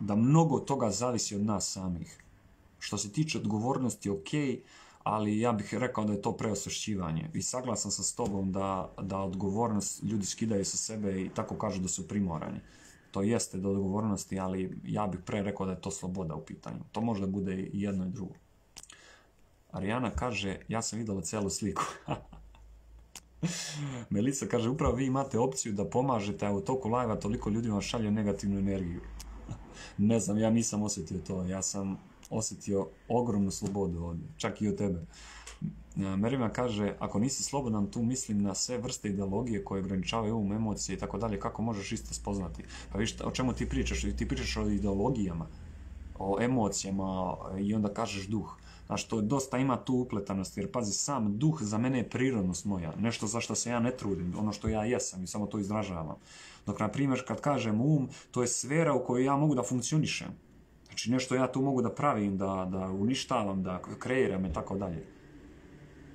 da mnogo toga zavisi od nas samih. Što se tiče odgovornosti, ok, ali ja bih rekao da je to preosvešćivanje. I saglasan sam s tobom da, da odgovornost ljudi skidaju sa sebe i tako kažu da su primorani. To jeste do odgovornosti, ali ja bih pre rekao da je to sloboda u pitanju. To možda bude i jedno i drugo. Arijana kaže, ja sam vidjela celu sliku. [LAUGHS] [LAUGHS] Melisa kaže, upravo vi imate opciju da pomažete, a u toku live toliko ljudi vam šalje negativnu energiju. [LAUGHS] ne znam, ja nisam osjetio to. Ja sam osjetio ogromnu slobodu ovdje, čak i od tebe. Merima kaže, ako nisi slobodan, tu mislim na sve vrste ideologije koje ograničavaju um, emocije i tako dalje, kako možeš isto spoznati? Pa viš, o čemu ti pričaš? Ti pričaš o ideologijama, o emocijama i onda kažeš duh. Znaš, to dosta ima tu upletanost, jer pazi, sam duh za mene je prirodnost moja, nešto za što se ja ne trudim, ono što ja jesam i samo to izražavam. Dok, na primjer, kad kažem um, to je sfera u kojoj ja mogu da funkcionišem. Znači nešto ja tu mogu da pravim, da, da uništavam, da kreiram i tako dalje.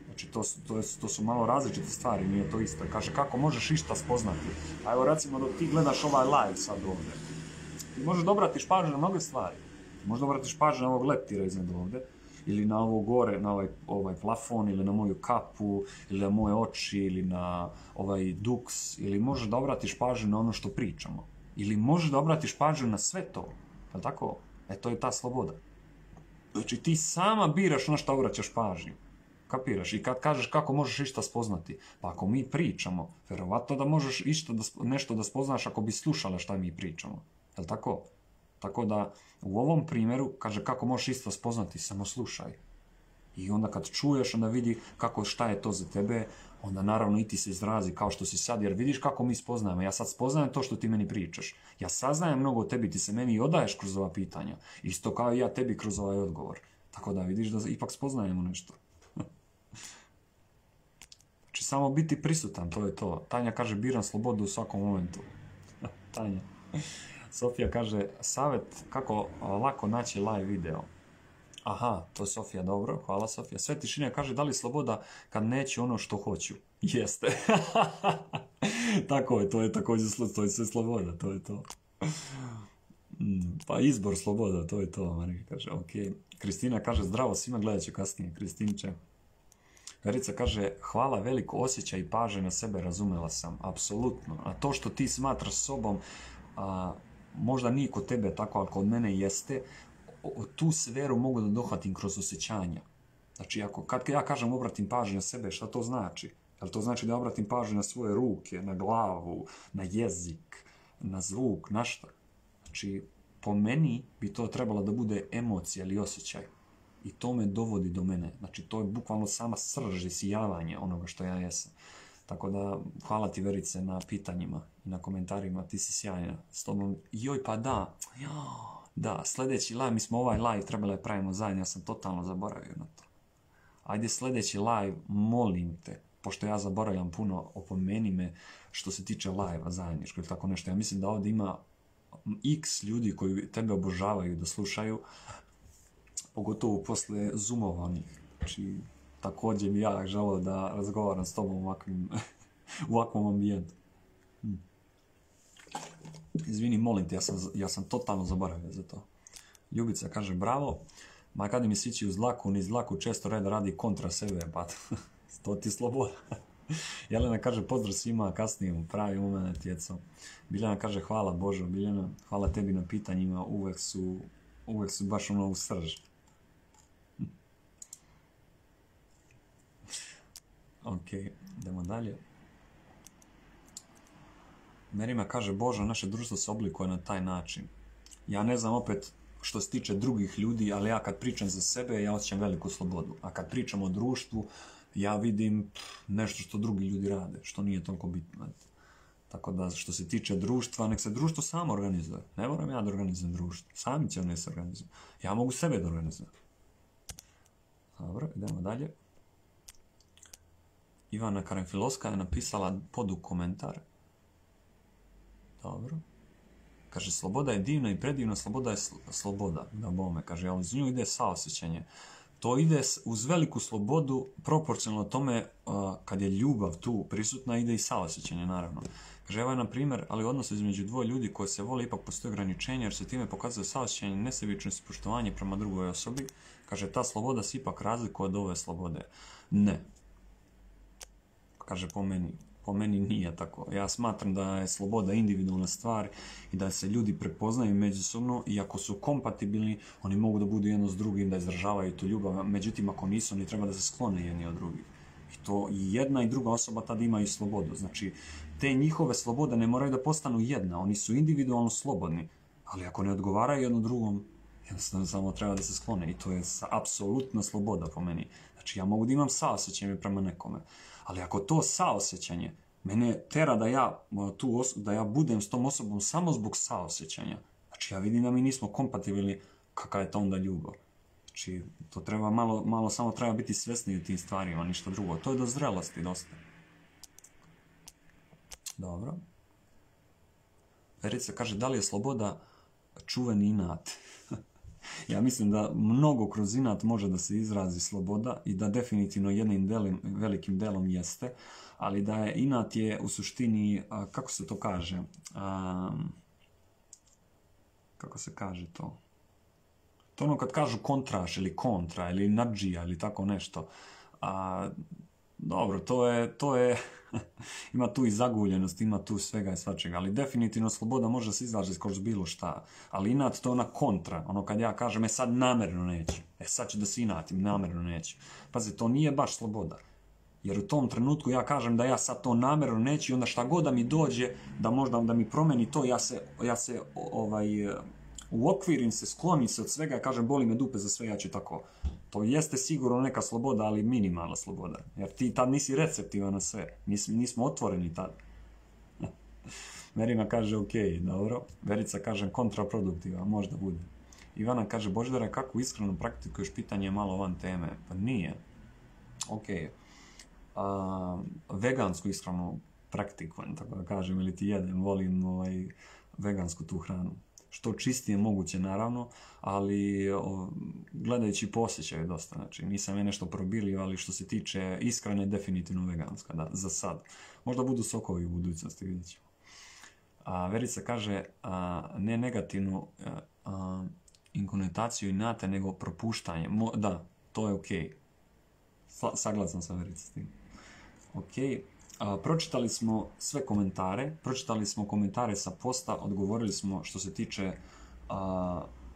Znači to, to, je, to su malo različite stvari, nije to isto. Kaže kako možeš išta spoznati. A evo recimo dok ti gledaš ovaj live sad ovdje. Ti možeš dobrati pažnju na mnoge stvari. Možeš dobrati pažnju na ovog leptira iznad ovdje. Ili na ovo gore, na ovaj, ovaj plafon, ili na moju kapu, ili na moje oči, ili na ovaj duks. Ili možeš da obratiš pažnju na ono što pričamo. Ili možeš da obratiš pažnju na sve to. Je tako? E to je ta sloboda. Znači ti sama biraš na što obraćaš pažnju. Kapiraš? I kad kažeš kako možeš išta spoznati, pa ako mi pričamo, verovatno da možeš išta da, nešto da spoznaš ako bi slušala šta mi pričamo. Je tako? Tako da u ovom primjeru kaže kako možeš isto spoznati, samo slušaj. I onda kad čuješ, onda vidi kako šta je to za tebe, onda naravno i ti se izrazi kao što si sad, jer vidiš kako mi spoznajemo. Ja sad spoznajem to što ti meni pričaš. Ja saznajem mnogo o tebi, ti se meni i odaješ kroz ova pitanja. Isto kao i ja tebi kroz ovaj odgovor. Tako da vidiš da ipak spoznajemo nešto. [LAUGHS] znači samo biti prisutan, to je to. Tanja kaže biram slobodu u svakom momentu. [LAUGHS] Tanja. Sofija kaže savjet kako lako naći live video. Aha, to je Sofija, dobro, hvala Sofija. Sve tišina kaže, da li sloboda kad neću ono što hoću? [LAUGHS] Jeste. [LAUGHS] Tako je, to je također to je sve sloboda, to je to. Mm, pa izbor sloboda, to je to, Marika kaže, ok. Kristina kaže, zdravo svima, gledat ću kasnije, Kristinče. Verica kaže, hvala veliko osjećaj i paže na sebe, razumela sam, apsolutno. A to što ti smatraš sobom, možda nije kod tebe tako, ali kod mene jeste, tu sferu mogu da dohvatim kroz osjećanja. Znači, ako, kad ja kažem obratim pažnju na sebe, šta to znači? Jel to znači da obratim pažnju na svoje ruke, na glavu, na jezik, na zvuk, na šta? Znači, po meni bi to trebalo da bude emocija ili osjećaj. I to me dovodi do mene. Znači, to je bukvalno sama srž i sijavanje onoga što ja jesam. Tako da, hvala ti Verice na pitanjima i na komentarima, ti si sjajna. S tobom, joj pa da, da, sljedeći live, mi smo ovaj live trebali pravimo zajedno, ja sam totalno zaboravio na to. Ajde sljedeći live, molim te, pošto ja zaboravljam puno, opomeni me što se tiče live-a zajedničko ili tako nešto. Ja mislim da ovdje ima x ljudi koji tebe obožavaju da slušaju, pogotovo posle zoomovanih. Znači, također bi ja želeo da razgovaram s tobom u ovakvim, [LAUGHS] u ovakvom ambijentu. Izvini, molim te, ja sam, ja sam totalno zaboravio za to. Ljubica kaže, bravo, ma kad mi svići uz dlaku, niz dlaku često red radi kontra sebe, pa [LAUGHS] to ti sloboda. Jelena kaže pozdrav svima, kasnije u pravi moment, djeco. Biljana kaže hvala Božo, Biljana, hvala tebi na pitanjima, uvek su, uvek su baš ono u srž. [LAUGHS] Ok, idemo dalje. Merima kaže, Božo, naše društvo se oblikuje na taj način. Ja ne znam opet što se tiče drugih ljudi, ali ja kad pričam za sebe, ja osjećam veliku slobodu. A kad pričam o društvu, ja vidim nešto što drugi ljudi rade, što nije toliko bitno. Tako da, što se tiče društva, nek se društvo samo organizuje. Ne moram ja da organizujem društvo. Sami će oni se organizuju. Ja mogu sebe da organizujem. Dobro, idemo dalje. Ivana Karenfiloska je napisala podu komentar. Dobro. Kaže, sloboda je divna i predivna, sloboda je sloboda. Da bome, kaže, ali uz nju ide saosjećanje to ide uz veliku slobodu, proporcionalno tome kad je ljubav tu prisutna, ide i saosjećanje, naravno. Kaže, evo je na primjer, ali odnos između dvoje ljudi koji se vole ipak postoje ograničenje, jer se time pokazuje saosjećanje, nesebičnost i poštovanje prema drugoj osobi. Kaže, ta sloboda se ipak razlikuje od ove slobode. Ne. Kaže, po meni, po meni nije tako. Ja smatram da je sloboda individualna stvar i da se ljudi prepoznaju međusobno i ako su kompatibilni, oni mogu da budu jedno s drugim, da izražavaju tu ljubav. Međutim, ako nisu, oni treba da se sklone jedni od drugih. I to i jedna i druga osoba tada imaju slobodu. Znači, te njihove slobode ne moraju da postanu jedna. Oni su individualno slobodni. Ali ako ne odgovaraju jedno drugom, jednostavno samo treba da se sklone. I to je apsolutna sloboda po meni. Znači, ja mogu da imam saosjećanje prema nekome. Ali ako to saosjećanje mene tera da ja, tu da ja budem s tom osobom samo zbog saosjećanja, znači ja vidim da mi nismo kompatibilni, kakva je to onda ljubav. Znači, to treba malo, malo samo treba biti svjesni u tim stvarima, ništa drugo. To je do zrelosti dosta. Dobro. Verica kaže, da li je sloboda čuveni inat? Ja mislim da mnogo kroz inat može da se izrazi sloboda i da definitivno jednim delim, velikim delom jeste, ali da je inat je u suštini, kako se to kaže, kako se kaže to? To ono kad kažu kontraš ili kontra ili nadžija ili tako nešto. A, dobro, to je, to je [LAUGHS] ima tu i zaguljenost, ima tu svega i svačega, ali definitivno sloboda može se izražiti kroz bilo šta. Ali inat to je ona kontra, ono kad ja kažem, e sad namjerno neću, e sad ću da se inatim, namjerno neću. Pazi, to nije baš sloboda. Jer u tom trenutku ja kažem da ja sad to namjerno neću i onda šta god da mi dođe, da možda da mi promeni to, ja se, ja se ovaj, uokvirim se, sklonim se od svega i kažem boli me dupe za sve, ja ću tako. To jeste sigurno neka sloboda, ali minimalna sloboda. Jer ti tad nisi receptivan na sve. Nis, nismo otvoreni tad. [LAUGHS] Merina kaže ok, dobro. Verica kaže kontraproduktiva, možda bude. Ivana kaže, Boždara, kako iskreno praktikuješ pitanje malo van teme? Pa nije. Ok. A, vegansku iskreno praktikujem, tako da kažem, ili ti jedem, volim ovaj, vegansku tu hranu što čistije moguće naravno, ali gledajući posjećaj dosta, znači nisam je nešto probilio, ali što se tiče iskrene, definitivno veganska, da, za sad. Možda budu sokovi u budućnosti, vidjet ćemo. A, Verica kaže ne negativnu inkonotaciju inata, nego propuštanje. da, to je ok. saglasan sam Verica s tim. Ok. Pročitali smo sve komentare, pročitali smo komentare sa posta, odgovorili smo što se tiče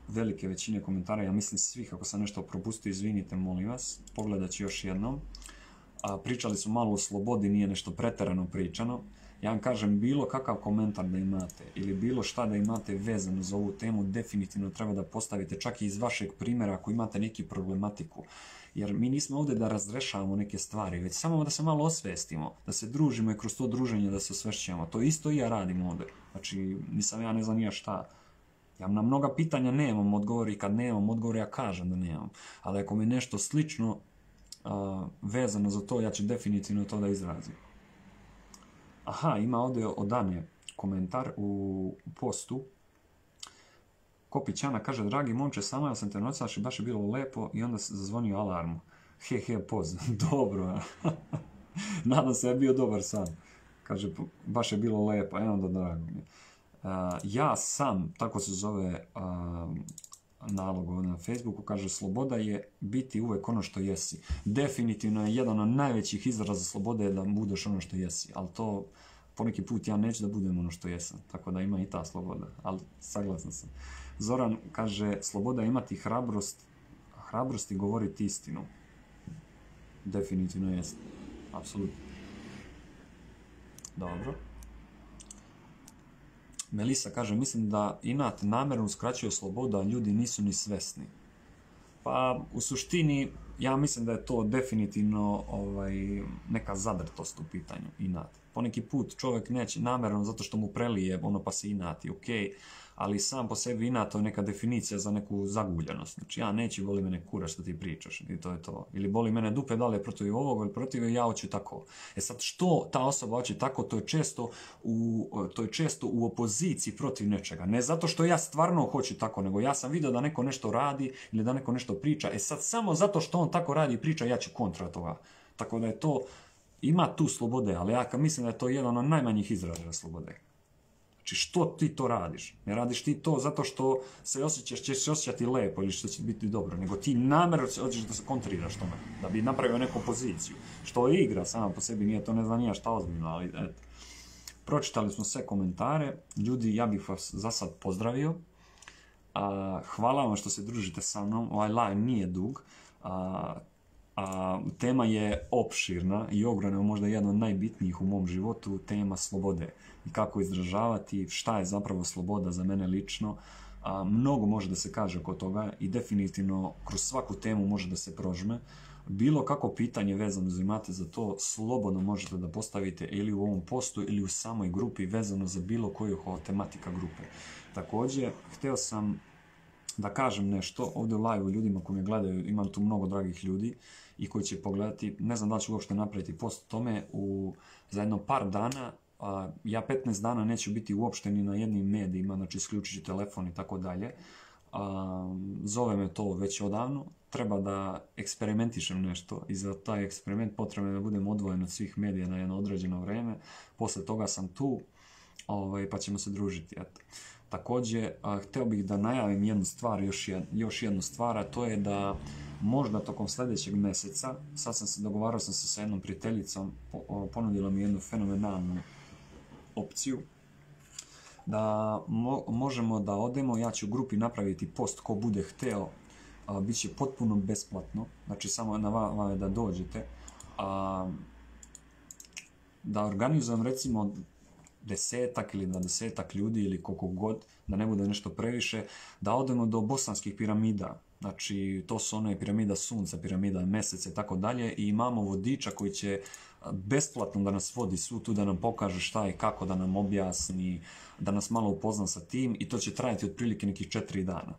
velike većine komentara, ja mislim svih, ako sam nešto propustio, izvinite, molim vas, pogledat ću još jednom. A, pričali smo malo o slobodi, nije nešto preterano pričano. Ja vam kažem, bilo kakav komentar da imate ili bilo šta da imate vezano za ovu temu, definitivno treba da postavite čak i iz vašeg primjera ako imate neki problematiku. Jer mi nismo ovdje da razrešavamo neke stvari, već samo da se malo osvestimo, da se družimo i kroz to druženje da se osvešćujemo. To isto i ja radim ovdje. Znači, nisam ja ne znam ja šta. Ja na mnoga pitanja nemam odgovor i kad nemam odgovor ja kažem da nemam. Ali ako mi nešto slično vezano za to, ja ću definitivno to da izrazim. Aha, ima ovdje od Ane komentar u postu. Kopićana kaže, dragi momče, samo ja sam te nocaš i baš je bilo lepo i onda se zazvonio alarm. He, he, poz. [LAUGHS] Dobro. [LAUGHS] Nadam se je bio dobar san. Kaže, baš je bilo lepo. Evo da drago mi ja sam, tako se zove nalog na Facebooku, kaže sloboda je biti uvek ono što jesi. Definitivno je jedan od najvećih izraza slobode da budeš ono što jesi, ali to poneki put ja neću da budem ono što jesam, tako da ima i ta sloboda, ali saglasan sam. Zoran kaže, sloboda je imati hrabrost, hrabrost i govoriti istinu. Definitivno jest, apsolutno. Dobro. Melisa kaže, mislim da inat namjerno uskraćuje slobodu, a ljudi nisu ni svesni. Pa, u suštini, ja mislim da je to definitivno ovaj, neka zadrtost u pitanju, inat. Poneki put čovjek neće namjerno zato što mu prelije, ono pa se inati, ok, ali sam po sebi ina to neka definicija za neku zaguljanost. Znači ja neću boli mene kura što ti pričaš i to je to. Ili boli mene dupe da li je protiv ovog ili protiv ja hoću tako. E sad što ta osoba hoće tako, to je često u, to je često u opoziciji protiv nečega. Ne zato što ja stvarno hoću tako, nego ja sam vidio da neko nešto radi ili da neko nešto priča. E sad samo zato što on tako radi i priča, ja ću kontra toga. Tako da je to, ima tu slobode, ali ja mislim da je to jedan od najmanjih izražaja slobode. Znači što ti to radiš? Ne radiš ti to zato što se osjećaš, ćeš se osjećati lepo ili što će biti dobro, nego ti namjerno hoćeš da se kontriraš tome, da bi napravio neku poziciju. Što je igra sama po sebi, nije to ne znam nije šta ozbiljno, ali eto. Pročitali smo sve komentare, ljudi, ja bih vas za sad pozdravio. hvala vam što se družite sa mnom, ovaj live nije dug. Tema je opširna i ogromna, možda jedna od najbitnijih u mom životu, tema slobode i kako izražavati, šta je zapravo sloboda za mene lično. Mnogo može da se kaže oko toga i definitivno kroz svaku temu može da se prožme. Bilo kako pitanje vezano za imate za to, slobodno možete da postavite ili u ovom postu ili u samoj grupi vezano za bilo koju tematika grupe. Također, htio sam da kažem nešto ovdje u live ljudima koji me gledaju, imam tu mnogo dragih ljudi i koji će pogledati, ne znam da li ću uopšte napraviti post tome, u, za jedno par dana ja 15 dana neću biti uopšte ni na jednim medijima, znači isključit telefon i tako dalje. Zove me to već odavno, treba da eksperimentišem nešto i za taj eksperiment potrebno je da budem odvojen od svih medija na jedno određeno vrijeme. Poslije toga sam tu, ovaj, pa ćemo se družiti. Eto. Također, htio bih da najavim jednu stvar, još, još jednu stvar, a to je da možda tokom sljedećeg mjeseca, sad sam se dogovarao sam sa jednom prijateljicom, ponudila mi jednu fenomenalnu opciju, da možemo da odemo, ja ću u grupi napraviti post ko bude hteo, bit će potpuno besplatno, znači samo na vama da dođete, a, da organizujem recimo desetak ili dvadesetak ljudi ili koliko god, da ne bude nešto previše, da odemo do bosanskih piramida. Znači, to su one piramida sunca, piramida meseca i tako dalje. I imamo vodiča koji će besplatno da nas vodi svu tu, da nam pokaže šta i kako, da nam objasni, da nas malo upozna sa tim i to će trajati otprilike nekih četiri dana.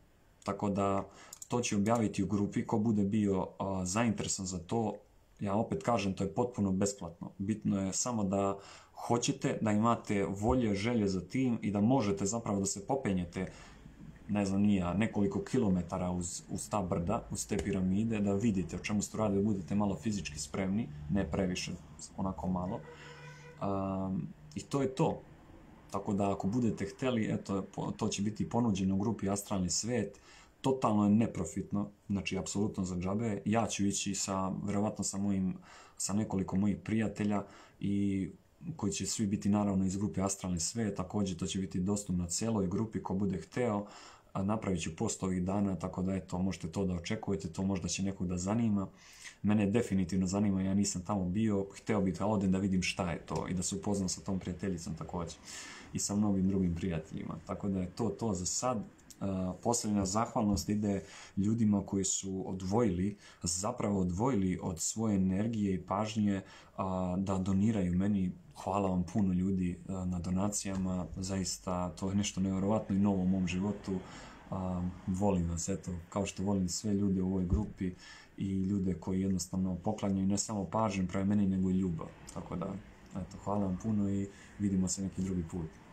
Tako da to će objaviti u grupi, ko bude bio zainteresan za to, ja opet kažem, to je potpuno besplatno. Bitno je samo da hoćete, da imate volje, želje za tim i da možete zapravo da se popenjete ne znam nija, nekoliko kilometara uz, uz ta brda, uz te piramide, da vidite o čemu se radi, budete malo fizički spremni, ne previše, onako malo. I to je to. Tako da ako budete htjeli, eto, to će biti ponuđeno u grupi Astralni svet. Totalno je neprofitno, znači apsolutno za džabe. Ja ću ići sa, vjerovatno sa mojim, sa nekoliko mojih prijatelja i koji će svi biti naravno iz grupe Astralni svet, također to će biti dostupno cijeloj grupi ko bude hteo. Napravit ću post ovih dana, tako da eto, možete to da očekujete, to možda će nekog da zanima. Mene definitivno zanima, ja nisam tamo bio, hteo bih da odem da vidim šta je to i da se upoznam sa tom prijateljicom također i sa mnogim drugim prijateljima. Tako da je to to za sad. Posljednja zahvalnost ide ljudima koji su odvojili, zapravo odvojili od svoje energije i pažnje da doniraju meni. Hvala vam puno ljudi na donacijama, zaista to je nešto nevjerojatno i novo u mom životu. Volim vas, eto, kao što volim sve ljude u ovoj grupi i ljude koji jednostavno poklanjaju ne samo pažnju prema meni, nego i ljubav. Tako da, eto, hvala vam puno i vidimo se neki drugi put.